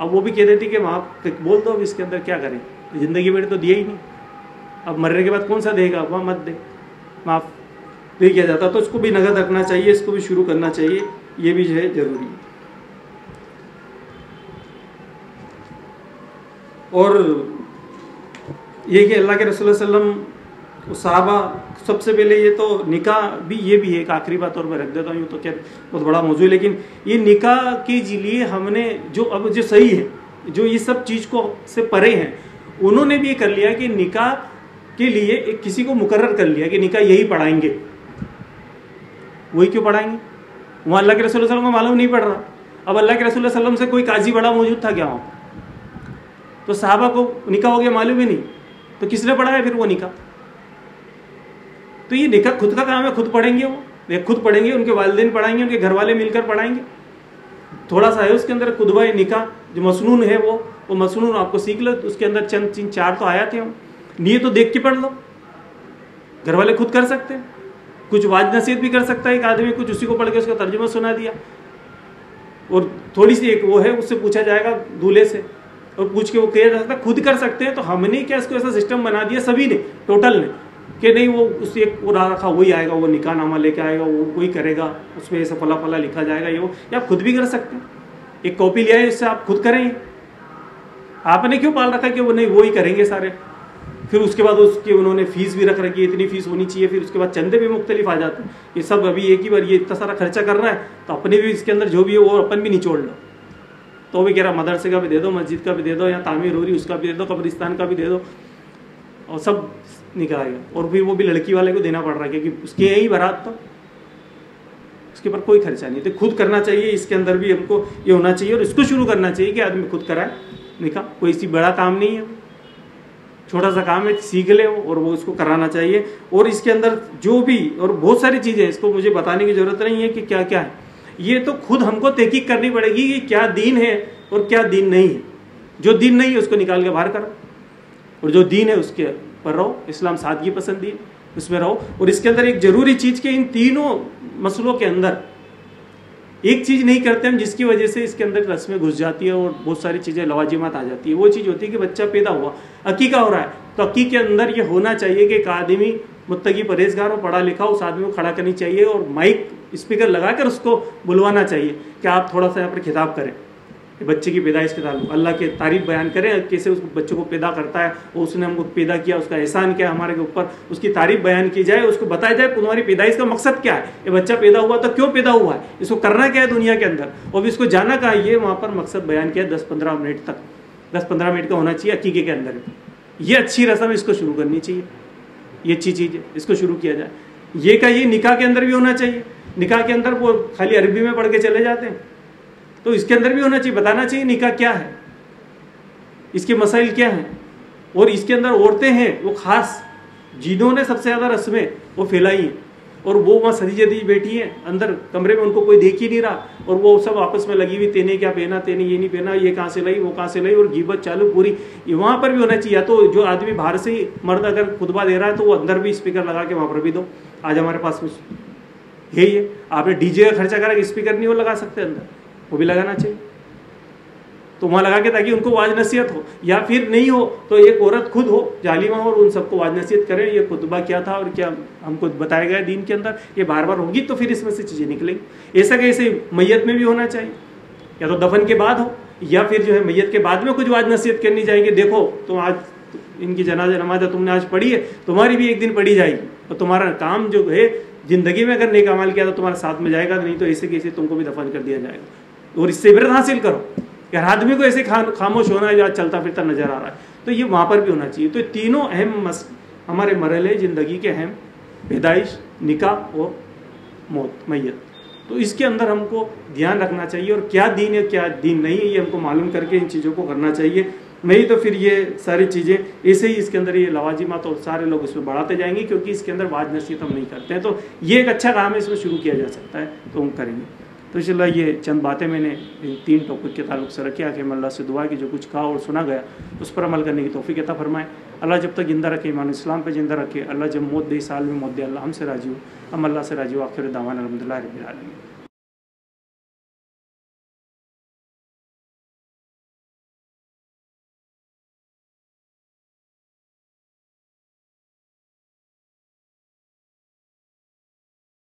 अब वो भी कह देती कि माफ़ बोल दो अब इसके अंदर क्या करें? ज़िंदगी में तो दिया ही नहीं। अब मरने के बाद कौन सा देगा? वह मत दे। माफ़। नहीं किया जाता तो इसको भी नगद रखना चाहिए, इसको भी शुरू करना चाहिए। ये भी जो है ज़रूरी और ये कि अल्लाह के रसोल्ला वसल्लम साहबा, सबसे पहले ये तो निकाह भी ये भी है, एक आखिरी बात और मैं रख देता हूँ तो क्या बहुत बड़ा मौजूद है, लेकिन ये निकाह के लिए हमने जो, अब जो सही है, जो ये सब चीज़ को से परे हैं, उन्होंने भी ये कर लिया कि निकाह के लिए एक किसी को मुकर कर लिया कि निकाह यही पढ़ाएँगे। वही क्यों पढ़ाएँगे? वहाँ अल्लाह के रसोल को मालूम नहीं पड़ रहा। अब अल्लाह के रसोल वसल्लम से कोई काजी बड़ा मौजूद था क्या वहाँ? तो साहबा को निकाह हो गया, मालूम ही नहीं। तो किसने पढ़ाया फिर वो निका? तो ये निकाह खुद का काम है, खुद पढ़ेंगे वो। खुद पढ़ेंगे, उनके वालदेन पढ़ाएँगे, उनके घर वाले मिलकर पढ़ाएँगे। थोड़ा सा है उसके अंदर खुदबा निकाह जो मसनून है वो वो मसनून आपको सीख लो, उसके अंदर चंद तीन चार तो आया थे हम नहीं तो देख के पढ़ लो। घर वाले खुद कर सकते हैं। कुछ वाज नसीहत भी कर सकता है, एक आदमी कुछ उसी को पढ़ के उसका तर्जुमा सुना दिया। और थोड़ी सी एक वो है, उससे पूछा जाएगा दूल्हे से और पूछ के वो कह सकता है खुद कर सकते हैं तो हमने क्या इसको ऐसा सिस्टम बना दिया सभी ने टोटल ने, कि नहीं वो उस एक वो रखा वही आएगा, वो निकाह नामा लेके आएगा, वो वही करेगा, उसमें ऐसा फला फला लिखा जाएगा, ये वो, या आप खुद भी कर सकते हैं। एक कॉपी लिया है, इससे आप खुद करेंगे आपने क्यों पाल रखा कि वो नहीं, वो ही करेंगे सारे? फिर उसके बाद उसकी उन्होंने फ़ीस भी रख रखी है, इतनी फ़ीस होनी चाहिए, फिर उसके बाद चंदे भी मुख्तलिफ़ आ जाते हैं। ये सब अभी एक ही बार ये इतना सारा खर्चा कर रहा है तो अपने भी इसके अंदर जो भी है, वो अपन भी निचोड़ लो तो भी कह रहा, मदरसे का भी दे दो, मस्जिद का भी दे दो, या तामीर हो रही उसका भी दे दो, कब्रिस्तान का भी दे दो। और सब निकालेगा और फिर वो भी लड़की वाले को देना पड़ रहा है, क्योंकि उसके यही बारात तो। उसके ऊपर कोई खर्चा नहीं तो खुद करना चाहिए, इसके अंदर भी हमको ये होना चाहिए, और इसको शुरू करना चाहिए कि आदमी खुद कराए। निकाह कोई इसी बड़ा काम नहीं है। छोटा सा काम है, सीख ले और वो उसको कराना चाहिए। और इसके अंदर जो भी, और बहुत सारी चीज़ें इसको मुझे बताने की ज़रूरत नहीं है कि क्या क्या है। ये तो खुद हमको तहकीक करनी पड़ेगी कि क्या दीन है और क्या दीन नहीं है। जो दीन नहीं है, उसको निकाल के बाहर करो। और जो दीन है, उसके पर रहो। इस्लाम सादगी पसंदी उसमें रहो। और इसके अंदर एक ज़रूरी चीज़ के इन तीनों मसलों के अंदर एक चीज़ नहीं करते हम, जिसकी वजह से इसके अंदर रस्में घुस जाती है और बहुत सारी चीज़ें लवाजिमात आ जाती है। वो चीज़ होती है कि बच्चा पैदा हुआ, अकीका हो रहा है। तो अकी के अंदर ये होना चाहिए कि एक आदमी मुत्तकी परहेजगार और पढ़ा लिखा उस आदमी को खड़ा करनी चाहिए और माइक, स्पीकर लगाकर उसको बुलवाना चाहिए कि आप थोड़ा सा यहाँ पर खिताब करें। बच्चे की पैदाइश के ताल्लुक, अल्लाह के तारीफ़ बयान करें कैसे उस बच्चे को पैदा करता है और उसने हमको पैदा किया, उसका एहसान क्या है हमारे के ऊपर, उसकी तारीफ़ बयान की जाए, उसको बताया जाए तुम्हारी पैदाइश का मकसद क्या है। ये बच्चा पैदा हुआ तो क्यों पैदा हुआ है? इसको करना क्या है दुनिया के अंदर? और इसको जाना कहा ये वहाँ पर मकसद बयान किया दस पंद्रह मिनट तक। दस पंद्रह मिनट का होना चाहिए अकीके के अंदर। ये अच्छी रस्म इसको शुरू करनी चाहिए। ये अच्छी चीज़ है इसको शुरू किया जाए। ये का ये निकाह के अंदर भी होना चाहिए? निकाह के अंदर वो खाली अरबी में पढ़ के चले जाते हैं। तो इसके अंदर भी होना चाहिए, बताना चाहिए निकाह क्या है। इसके मसाइल क्या हैं? और इसके अंदर औरतें हैं, वो खास, जिन्होंने सबसे ज़्यादा रस्में, वो फैलाई हैं। और वो वहाँ सदी जदी बैठी है, अंदर कमरे में उनको कोई देख ही नहीं रहा, और वो सब आपस में लगी हुई, तेने क्या पहना, तेने ये नहीं पहना, ये कहाँ से लाई, वो कहाँ से लाई, और गिबत चालू पूरी। वहाँ पर भी होना चाहिए तो जो आदमी बाहर से ही मर्द अगर खुतबा दे रहा है तो वो अंदर भी स्पीकर लगा के वहाँ पर भी दो। आज हमारे पास कुछ यही है। आपने डीजे का खर्चा करा स्पीकर नहीं वो लगा सकते अंदर? वो भी लगाना चाहिए। तो वहाँ लगा के ताकि उनको वाज नसीहत हो, या फिर नहीं हो तो एक औरत खुद हो, जालिमा और उन सबको वाज नसीहत करें, ये खुतबा क्या था और क्या हमको बताया गया दीन के अंदर? ये बार बार होगी तो फिर इसमें से चीज़ें निकलेंगी। ऐसा कैसे मैयत में भी होना चाहिए, या तो दफन के बाद हो, या फिर जो है मैयत के बाद में कुछ वाज नसीहत करनी चाहिए देखो, तुम आज इनकी जनाजा नमाज़ तुमने आज पढ़ी है, तुम्हारी भी एक दिन पढ़ी जाएगी, और तुम्हारा काम जो है, ज़िंदगी में अगर नेक अमाल किया तो तुम्हारे साथ में जाएगा, नहीं तो ऐसे कैसे तुमको भी दफन कर दिया जाएगा। और इससे इबरत हासिल करो। यार आदमी को ऐसे खा, खामोश होना आज चलता फिरता नज़र आ रहा है। तो ये वहाँ पर भी होना चाहिए। तो तीनों अहम मस हमारे मरहले ज़िंदगी के अहम पैदाइश निकाह और मौत मैयत। तो इसके अंदर हमको ध्यान रखना चाहिए और क्या दीन है क्या दीन नहीं है ये हमको मालूम करके इन चीज़ों को करना चाहिए। नहीं तो फिर ये सारी चीज़ें ऐसे ही इसके अंदर ये लवाजिमा तो सारे लोग इसमें बढ़ाते जाएँगे क्योंकि इसके अंदर वाज नसीहत हम नहीं करते हैं। तो ये एक अच्छा काम है इसमें शुरू किया जा सकता है तो हम करेंगे। तो इसलिए ये चंद बातें मैंने इन तीन टॉपिक के ताल्लुक से रखी, आखिर अल्लाह से दुआ कि जो कुछ कहा और सुना गया, उस पर अमल करने की तोफ़ी अता फरमाए। अल्लाह जब तक ज़िंदा रखे, ईमान इस्लाम पर ज़िंदा रखे, अल्लाह जब मौत दे साल में मौत दे, अल्लाह हमसे राज़ी हो। हम अल्लाह से राज़ी हो, आखिर दावान अलहमदिल्ला रबी